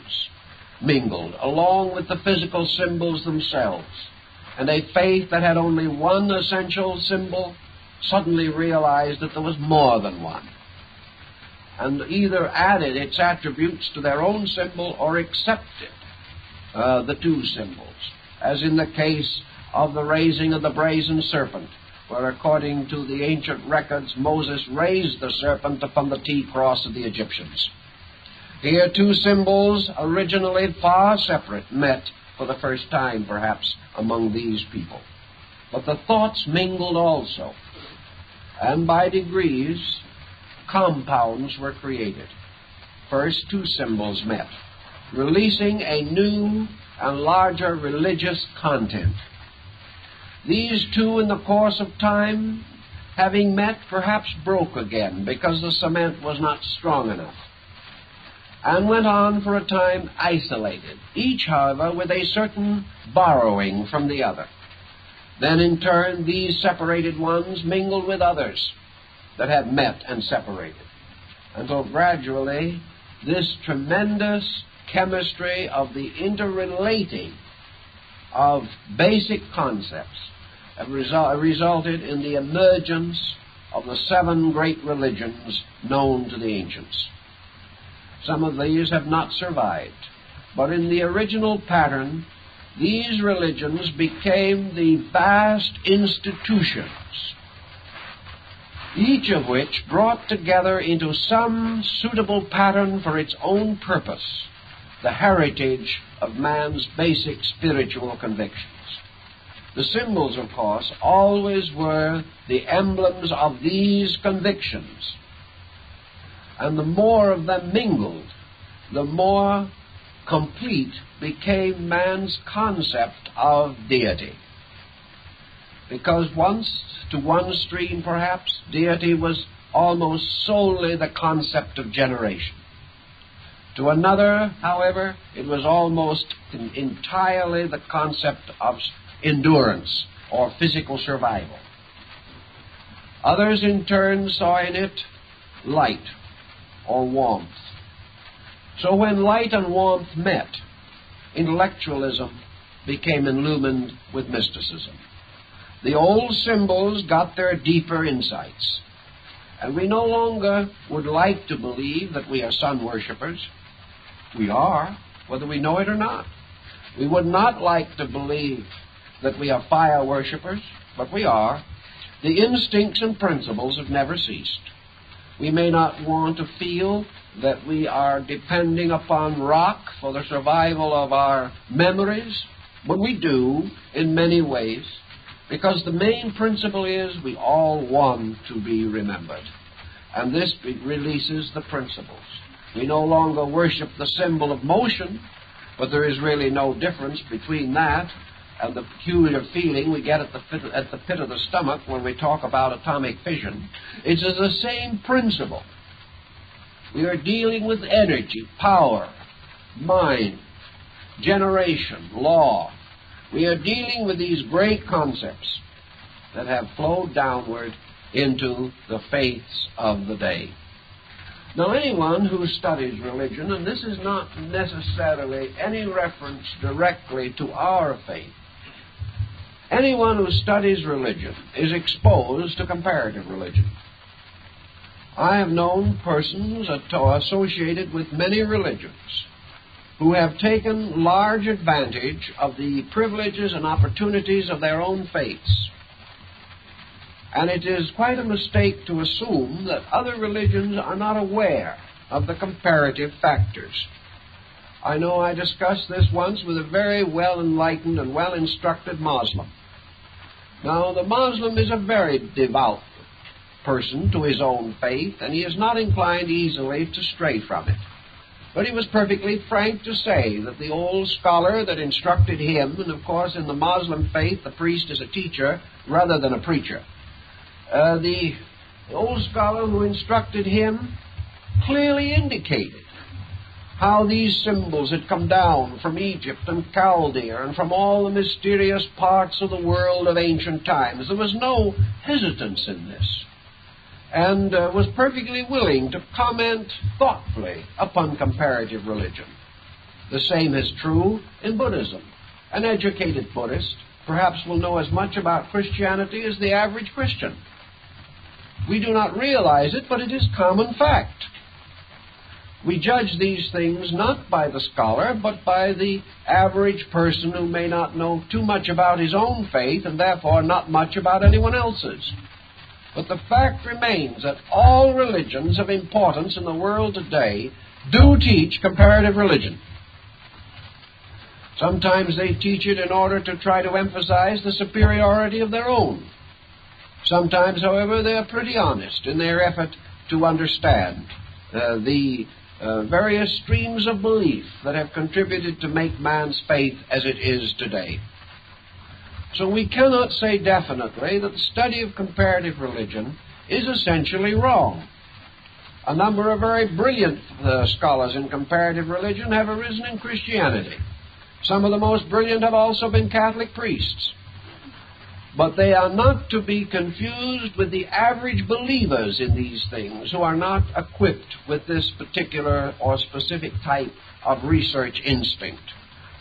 mingled along with the physical symbols themselves. And a faith that had only one essential symbol suddenly realized that there was more than one. And either added its attributes to their own symbol or accepted uh, the two symbols, as in the case of the raising of the brazen serpent, where according to the ancient records, Moses raised the serpent upon the T cross of the Egyptians. Here, two symbols, originally far separate, met for the first time, perhaps, among these people. But the thoughts mingled also, and by degrees, compounds were created. First, two symbols met, releasing a new and larger religious content. These two, in the course of time, having met, perhaps broke again because the cement was not strong enough, and went on for a time isolated, each, however, with a certain borrowing from the other. Then, in turn, these separated ones mingled with others that had met and separated, until gradually this tremendous chemistry of the interrelating of basic concepts result, resulted in the emergence of the seven great religions known to the ancients. Some of these have not survived, but in the original pattern, these religions became the vast institutions, each of which brought together into some suitable pattern for its own purpose the heritage of man's basic spiritual convictions. The symbols, of course, always were the emblems of these convictions. And the more of them mingled, the more complete became man's concept of deity. Because once, to one stream perhaps, deity was almost solely the concept of generation. To another, however, it was almost entirely the concept of endurance or physical survival. Others, in turn, saw in it light or warmth. So when light and warmth met, intellectualism became illumined with mysticism. The old symbols got their deeper insights. And we no longer would like to believe that we are sun worshippers. We are, whether we know it or not. We would not like to believe that we are fire worshippers, but we are. The instincts and principles have never ceased. We may not want to feel that we are depending upon rock for the survival of our memories, but we do in many ways, because the main principle is we all want to be remembered. And this releases the principles. We no longer worship the symbol of motion, but there is really no difference between that and the peculiar feeling we get at the, pit, at the pit of the stomach when we talk about atomic fission. It's the same principle. We are dealing with energy, power, mind, generation, law. We are dealing with these great concepts that have flowed downward into the faiths of the day. Now, anyone who studies religion, and this is not necessarily any reference directly to our faith, anyone who studies religion is exposed to comparative religion. I have known persons associated with many religions who have taken large advantage of the privileges and opportunities of their own faiths and it is quite a mistake to assume that other religions are not aware of the comparative factors. I know I discussed this once with a very well enlightened and well instructed Moslem. Now, the Moslem is a very devout person to his own faith, and he is not inclined easily to stray from it. But he was perfectly frank to say that the old scholar that instructed him, and of course in the Moslem faith the priest is a teacher rather than a preacher, uh, the old scholar who instructed him clearly indicated how these symbols had come down from Egypt and Chaldea and from all the mysterious parts of the world of ancient times. There was no hesitance in this, and uh, was perfectly willing to comment thoughtfully upon comparative religion. The same is true in Buddhism. An educated Buddhist perhaps will know as much about Christianity as the average Christian. We do not realize it, but it is common fact. We judge these things not by the scholar, but by the average person who may not know too much about his own faith and therefore not much about anyone else's. But the fact remains that all religions of importance in the world today do teach comparative religion. Sometimes they teach it in order to try to emphasize the superiority of their own. Sometimes, however, they are pretty honest in their effort to understand uh, the uh, various streams of belief that have contributed to make man's faith as it is today. So we cannot say definitely that the study of comparative religion is essentially wrong. A number of very brilliant uh, scholars in comparative religion have arisen in Christianity. Some of the most brilliant have also been Catholic priests. But they are not to be confused with the average believers in these things who are not equipped with this particular or specific type of research instinct.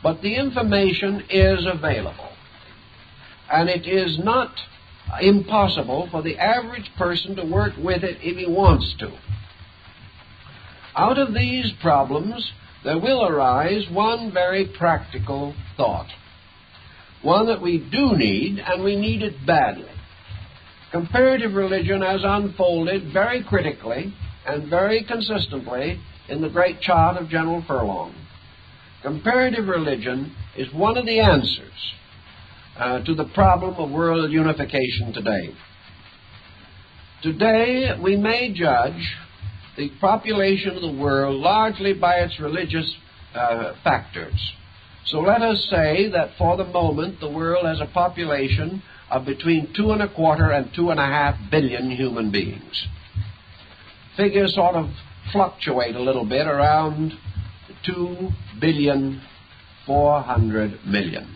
But the information is available. And it is not impossible for the average person to work with it if he wants to. Out of these problems, there will arise one very practical thought one that we do need, and we need it badly. Comparative religion has unfolded very critically and very consistently in the great chart of General Forlong. Comparative religion is one of the answers uh, to the problem of world unification today. Today, we may judge the population of the world largely by its religious uh, factors. So let us say that for the moment the world has a population of between two and a quarter and two and a half billion human beings. Figures sort of fluctuate a little bit around two billion four hundred million.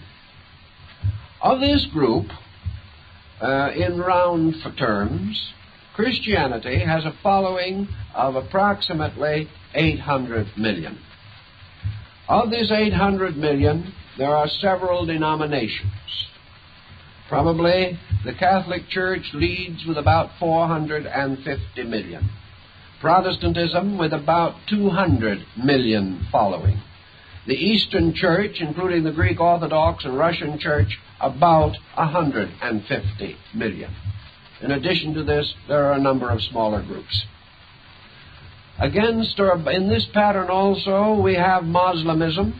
Of this group, uh, in round terms, Christianity has a following of approximately 800 million. Of this 800 million, there are several denominations. Probably the Catholic Church leads with about 450 million. Protestantism with about 200 million following. The Eastern Church, including the Greek Orthodox and Russian Church, about 150 million. In addition to this, there are a number of smaller groups. Against or in this pattern also, we have Moslemism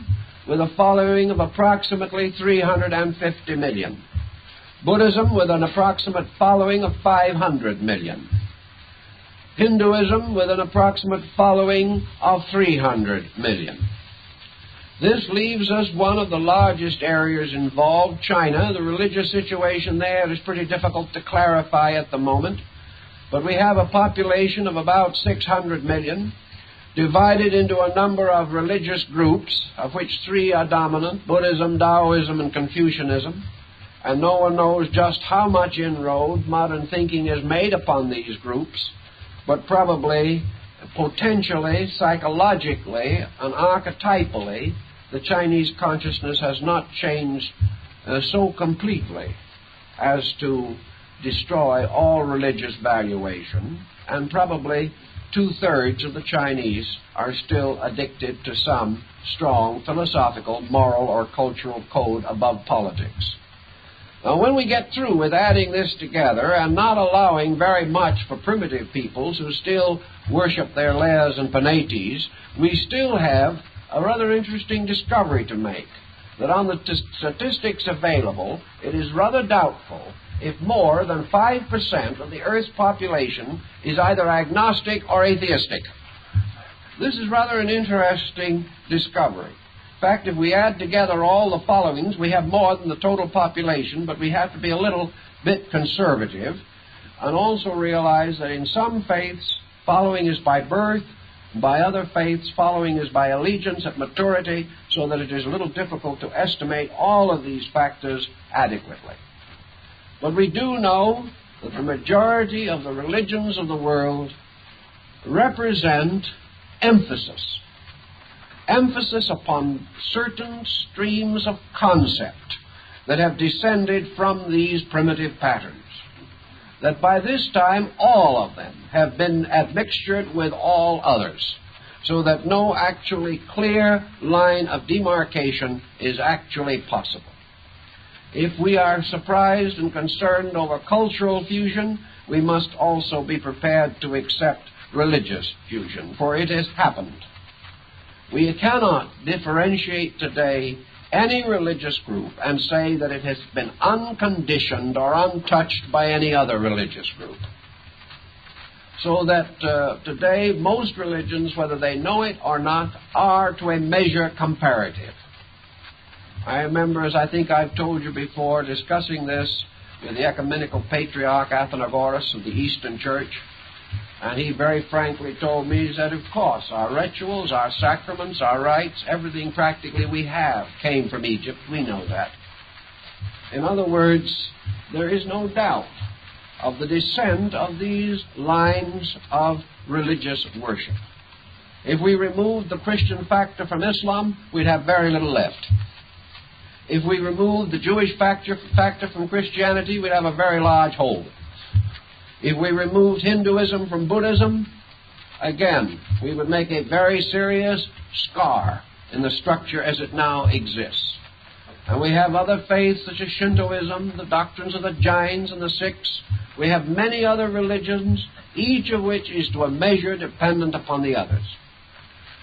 with a following of approximately 350 million. Buddhism with an approximate following of 500 million. Hinduism with an approximate following of 300 million. This leaves us one of the largest areas involved, China. The religious situation there is pretty difficult to clarify at the moment. But we have a population of about 600 million, divided into a number of religious groups, of which three are dominant Buddhism, Taoism, and Confucianism. And no one knows just how much inroad modern thinking has made upon these groups, but probably, potentially, psychologically, and archetypally, the Chinese consciousness has not changed uh, so completely as to destroy all religious valuation, and probably two thirds of the Chinese are still addicted to some strong philosophical, moral, or cultural code above politics. Now, when we get through with adding this together and not allowing very much for primitive peoples who still worship their lares and penates, we still have a rather interesting discovery to make that on the t- statistics available, it is rather doubtful if more than 5% of the Earth's population is either agnostic or atheistic. This is rather an interesting discovery. In fact, if we add together all the followings, we have more than the total population, but we have to be a little bit conservative and also realize that in some faiths, following is by birth, by other faiths, following is by allegiance at maturity, so that it is a little difficult to estimate all of these factors adequately. But we do know that the majority of the religions of the world represent emphasis. Emphasis upon certain streams of concept that have descended from these primitive patterns. That by this time all of them have been admixtured with all others, so that no actually clear line of demarcation is actually possible. If we are surprised and concerned over cultural fusion, we must also be prepared to accept religious fusion, for it has happened. We cannot differentiate today any religious group and say that it has been unconditioned or untouched by any other religious group. So that uh, today most religions, whether they know it or not, are to a measure comparative. I remember, as I think I've told you before, discussing this with the ecumenical patriarch Athenagoras of the Eastern Church, and he very frankly told me, he said, of course, our rituals, our sacraments, our rites, everything practically we have came from Egypt. We know that. In other words, there is no doubt of the descent of these lines of religious worship. If we removed the Christian factor from Islam, we'd have very little left. If we removed the Jewish factor, factor from Christianity, we'd have a very large hole. If we removed Hinduism from Buddhism, again, we would make a very serious scar in the structure as it now exists. And we have other faiths such as Shintoism, the doctrines of the Jains and the Sikhs. We have many other religions, each of which is to a measure dependent upon the others.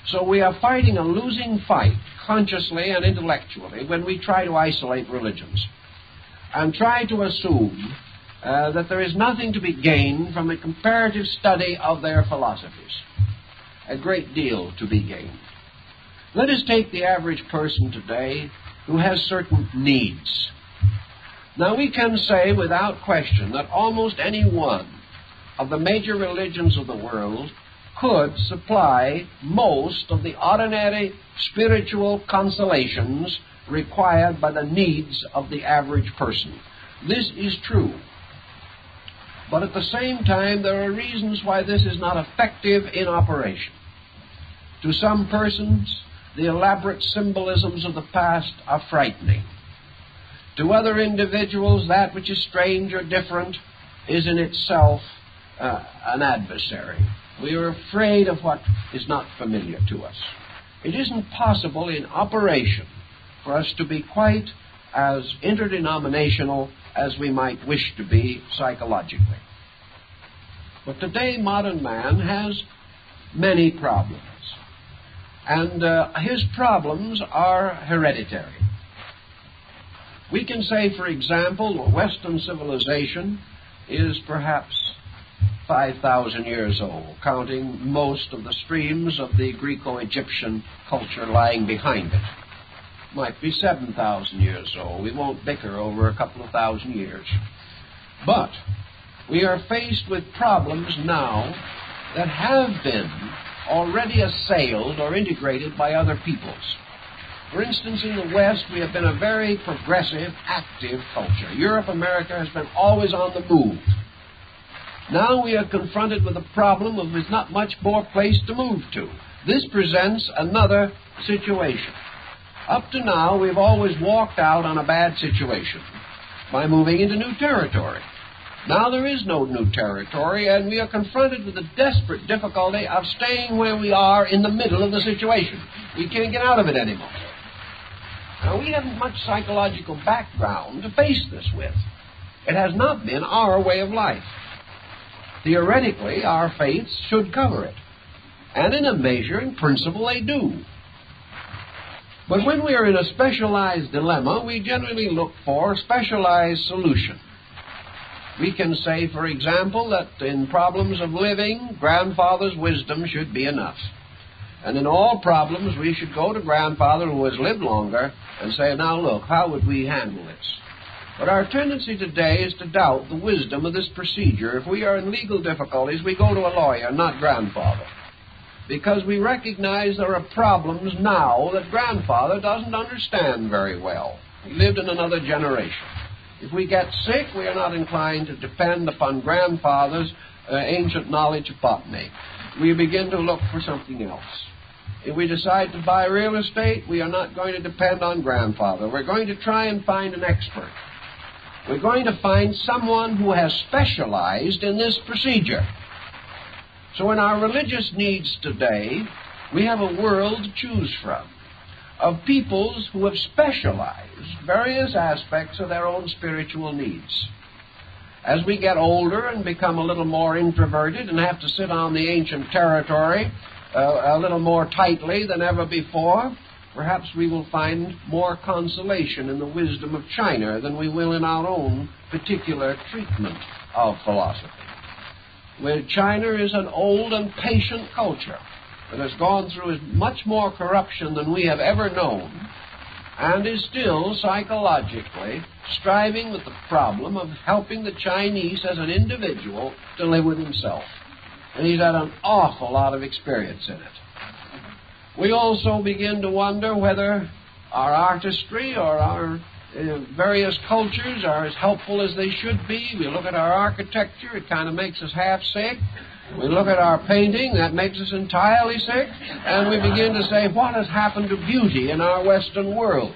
So we are fighting a losing fight, consciously and intellectually, when we try to isolate religions and try to assume uh, that there is nothing to be gained from a comparative study of their philosophies. A great deal to be gained. Let us take the average person today who has certain needs. Now, we can say without question that almost any one of the major religions of the world could supply most of the ordinary spiritual consolations required by the needs of the average person. This is true. But at the same time, there are reasons why this is not effective in operation. To some persons, the elaborate symbolisms of the past are frightening. To other individuals, that which is strange or different is in itself uh, an adversary. We are afraid of what is not familiar to us. It isn't possible in operation for us to be quite as interdenominational as we might wish to be psychologically. But today, modern man has many problems. And uh, his problems are hereditary. We can say, for example, Western civilization is perhaps 5,000 years old, counting most of the streams of the Greco Egyptian culture lying behind it. Might be 7,000 years old. We won't bicker over a couple of thousand years. But we are faced with problems now that have been already assailed or integrated by other peoples. For instance, in the West, we have been a very progressive, active culture. Europe, America has been always on the move. Now we are confronted with a problem of there's not much more place to move to. This presents another situation. Up to now, we've always walked out on a bad situation by moving into new territory. Now there is no new territory, and we are confronted with the desperate difficulty of staying where we are in the middle of the situation. We can't get out of it anymore. Now, we haven't much psychological background to face this with. It has not been our way of life. Theoretically, our faiths should cover it. And in a measure, in principle, they do. But when we are in a specialized dilemma, we generally look for a specialized solution. We can say, for example, that in problems of living, grandfather's wisdom should be enough. And in all problems, we should go to grandfather who has lived longer and say, now look, how would we handle this? But our tendency today is to doubt the wisdom of this procedure. If we are in legal difficulties, we go to a lawyer, not grandfather. Because we recognize there are problems now that grandfather doesn't understand very well. He lived in another generation. If we get sick, we are not inclined to depend upon grandfather's uh, ancient knowledge of botany. We begin to look for something else. If we decide to buy real estate, we are not going to depend on grandfather. We're going to try and find an expert. We're going to find someone who has specialized in this procedure. So, in our religious needs today, we have a world to choose from of peoples who have specialized various aspects of their own spiritual needs. As we get older and become a little more introverted and have to sit on the ancient territory uh, a little more tightly than ever before, perhaps we will find more consolation in the wisdom of China than we will in our own particular treatment of philosophy. Where China is an old and patient culture that has gone through much more corruption than we have ever known and is still psychologically striving with the problem of helping the Chinese as an individual to live with himself. And he's had an awful lot of experience in it. We also begin to wonder whether our artistry or our uh, various cultures are as helpful as they should be. We look at our architecture, it kind of makes us half sick. We look at our painting, that makes us entirely sick. And we begin to say, what has happened to beauty in our Western world?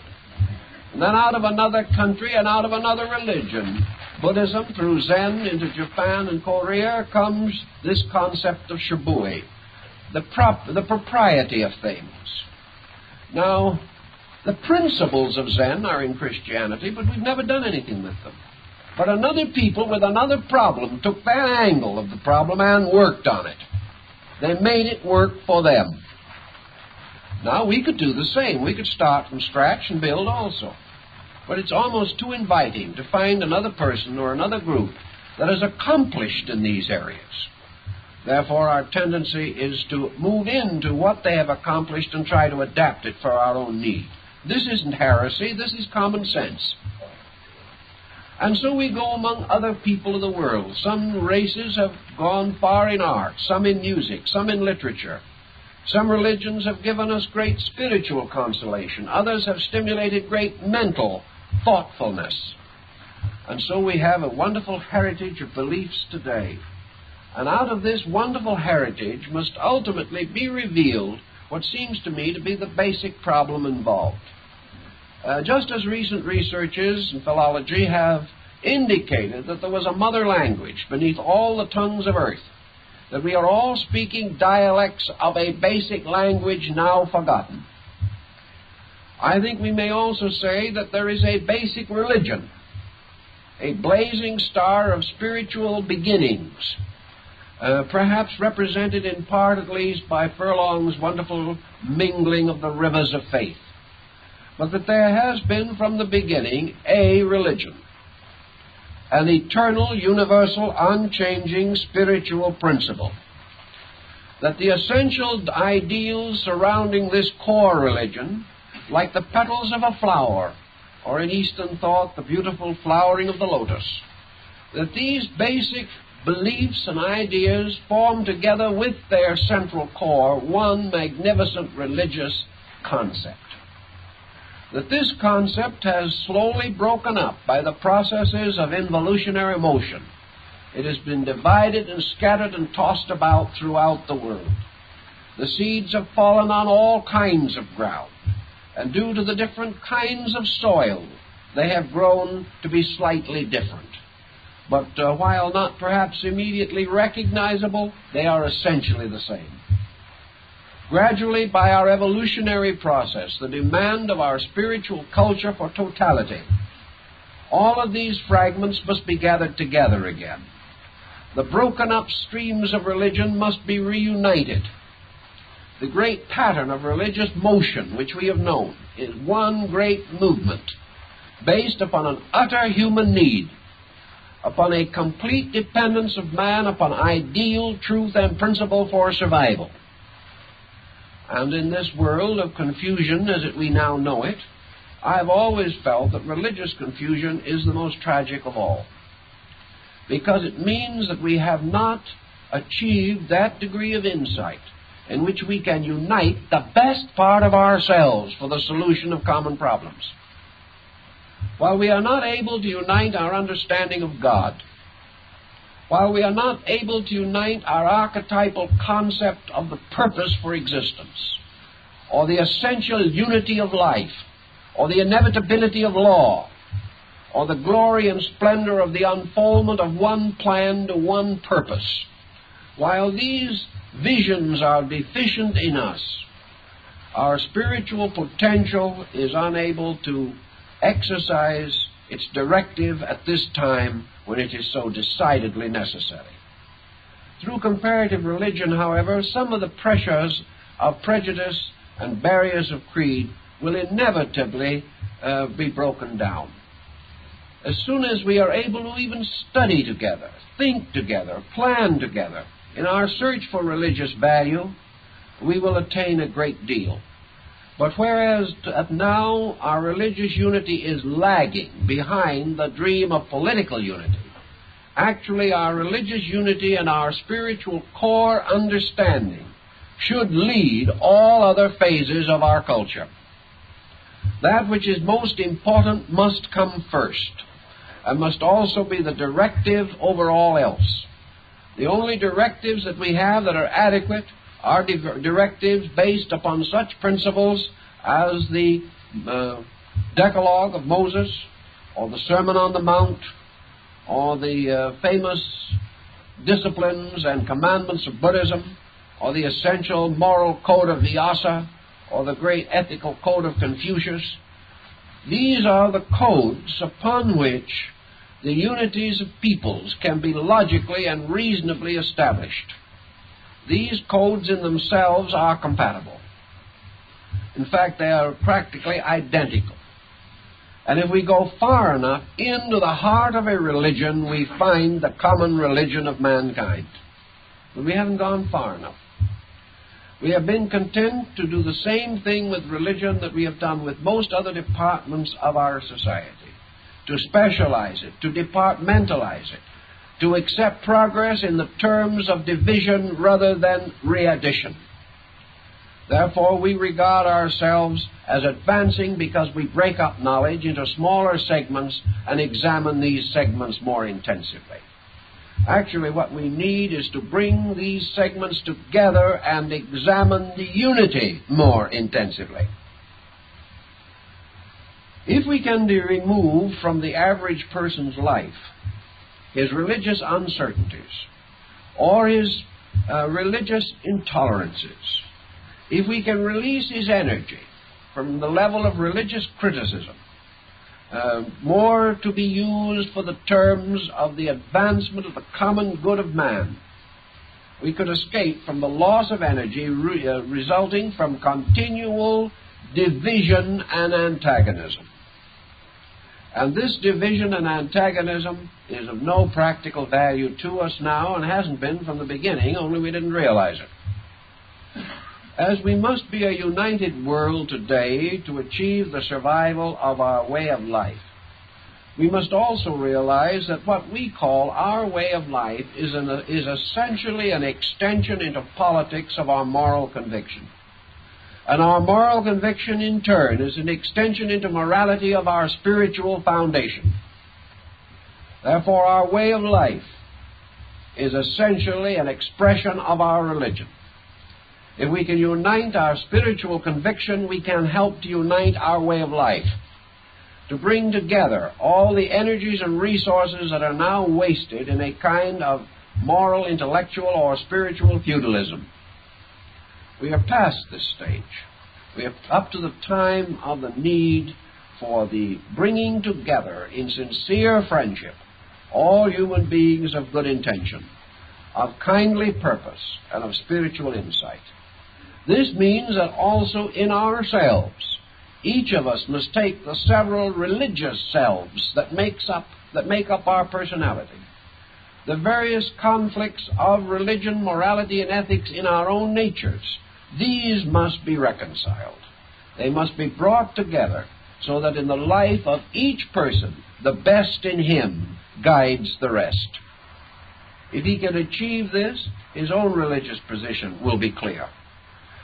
And then out of another country and out of another religion, Buddhism through Zen into Japan and Korea comes this concept of Shibui the, prop, the propriety of things. Now, the principles of Zen are in Christianity, but we've never done anything with them. But another people with another problem took that angle of the problem and worked on it. They made it work for them. Now, we could do the same. We could start from scratch and build also. But it's almost too inviting to find another person or another group that is accomplished in these areas. Therefore, our tendency is to move into what they have accomplished and try to adapt it for our own need. This isn't heresy, this is common sense. And so we go among other people of the world. Some races have gone far in art, some in music, some in literature. Some religions have given us great spiritual consolation, others have stimulated great mental thoughtfulness. And so we have a wonderful heritage of beliefs today. And out of this wonderful heritage must ultimately be revealed what seems to me to be the basic problem involved. Uh, just as recent researches in philology have indicated that there was a mother language beneath all the tongues of earth, that we are all speaking dialects of a basic language now forgotten. I think we may also say that there is a basic religion, a blazing star of spiritual beginnings uh, perhaps represented in part at least by Forlong's wonderful mingling of the rivers of faith. But that there has been from the beginning a religion, an eternal, universal, unchanging spiritual principle. That the essential ideals surrounding this core religion, like the petals of a flower, or in Eastern thought, the beautiful flowering of the lotus, that these basic beliefs and ideas form together with their central core one magnificent religious concept. That this concept has slowly broken up by the processes of involutionary motion. It has been divided and scattered and tossed about throughout the world. The seeds have fallen on all kinds of ground, and due to the different kinds of soil, they have grown to be slightly different but uh, while not perhaps immediately recognizable, they are essentially the same. Gradually, by our evolutionary process, the demand of our spiritual culture for totality, all of these fragments must be gathered together again. The broken up streams of religion must be reunited. The great pattern of religious motion which we have known is one great movement based upon an utter human need upon a complete dependence of man upon ideal, truth, and principle for survival. And in this world of confusion as we now know it, I've always felt that religious confusion is the most tragic of all. Because it means that we have not achieved that degree of insight in which we can unite the best part of ourselves for the solution of common problems. While we are not able to unite our understanding of God, while we are not able to unite our archetypal concept of the purpose for existence, or the essential unity of life, or the inevitability of law, or the glory and splendor of the unfoldment of one plan to one purpose, while these visions are deficient in us, our spiritual potential is unable to exercise its directive at this time when it is so decidedly necessary. Through comparative religion, however, some of the pressures of prejudice and barriers of creed will inevitably uh, be broken down. As soon as we are able to even study together, think together, plan together, in our search for religious value, we will attain a great deal. But whereas now our religious unity is lagging behind the dream of political unity, actually our religious unity and our spiritual core understanding should lead all other phases of our culture. That which is most important must come first, and must also be the directive over all else. The only directives that we have that are adequate are directives based upon such principles as the uh, Decalogue of Moses, or the Sermon on the Mount, or the uh, famous disciplines and commandments of Buddhism, or the essential moral code of Vyasa, or the great ethical code of Confucius. These are the codes upon which the unities of peoples can be logically and reasonably established. These codes in themselves are compatible. In fact, they are practically identical. And if we go far enough into the heart of a religion, we find the common religion of mankind. But we haven't gone far enough. We have been content to do the same thing with religion that we have done with most other departments of our society to specialize it, to departmentalize it, to accept progress in the terms of division rather than readdition. Therefore, we regard ourselves as advancing because we break up knowledge into smaller segments and examine these segments more intensively. Actually, what we need is to bring these segments together and examine the unity more intensively. If we can be removed from the average person's life his religious uncertainties or his uh, religious intolerances, if we can release his energy from the level of religious criticism, uh, more to be used for the terms of the advancement of the common good of man, we could escape from the loss of energy re- uh, resulting from continual division and antagonism. And this division and antagonism is of no practical value to us now and hasn't been from the beginning, only we didn't realize it. As we must be a united world today to achieve the survival of our way of life, we must also realize that what we call our way of life is, an, is essentially an extension into politics of our moral conviction. And our moral conviction, in turn, is an extension into morality of our spiritual foundation. Therefore, our way of life is essentially an expression of our religion. If we can unite our spiritual conviction, we can help to unite our way of life, to bring together all the energies and resources that are now wasted in a kind of moral, intellectual, or spiritual feudalism. We are past this stage. We are up to the time of the need for the bringing together in sincere friendship all human beings of good intention, of kindly purpose, and of spiritual insight. This means that also in ourselves, each of us must take the several religious selves that makes up that make up our personality the various conflicts of religion, morality, and ethics in our own natures, these must be reconciled. They must be brought together so that in the life of each person, the best in him guides the rest. If he can achieve this, his own religious position will be clear.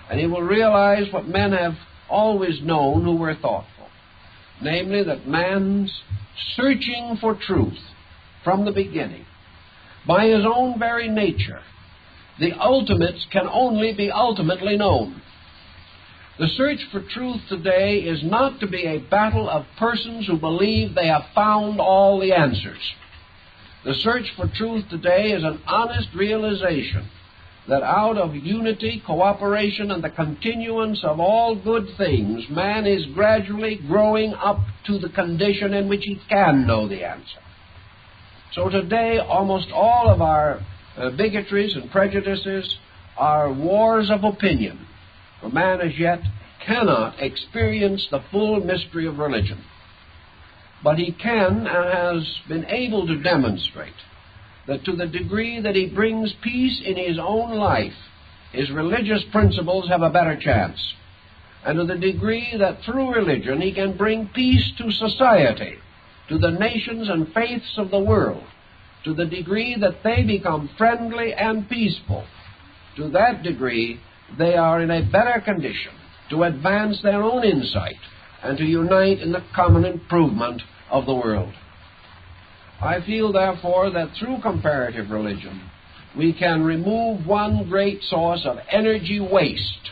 And he will realize what men have always known who were thoughtful namely, that man's searching for truth from the beginning, by his own very nature, the ultimates can only be ultimately known. The search for truth today is not to be a battle of persons who believe they have found all the answers. The search for truth today is an honest realization that out of unity, cooperation, and the continuance of all good things, man is gradually growing up to the condition in which he can know the answer. So today, almost all of our uh, bigotries and prejudices are wars of opinion for man as yet cannot experience the full mystery of religion. But he can and has been able to demonstrate that to the degree that he brings peace in his own life, his religious principles have a better chance. And to the degree that through religion he can bring peace to society, to the nations and faiths of the world, to the degree that they become friendly and peaceful, to that degree they are in a better condition to advance their own insight and to unite in the common improvement of the world. I feel, therefore, that through comparative religion, we can remove one great source of energy waste,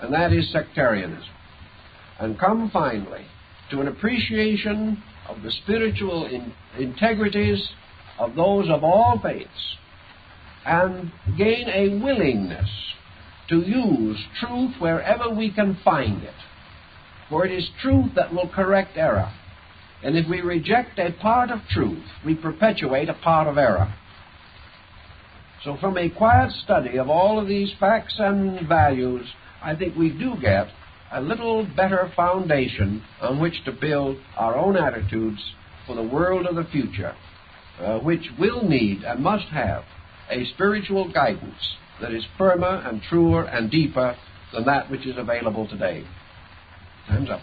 and that is sectarianism, and come finally to an appreciation of the spiritual in- integrities of those of all faiths, and gain a willingness to use truth wherever we can find it. For it is truth that will correct error. And if we reject a part of truth, we perpetuate a part of error. So, from a quiet study of all of these facts and values, I think we do get a little better foundation on which to build our own attitudes for the world of the future, uh, which will need and must have a spiritual guidance that is firmer and truer and deeper than that which is available today. Time's up.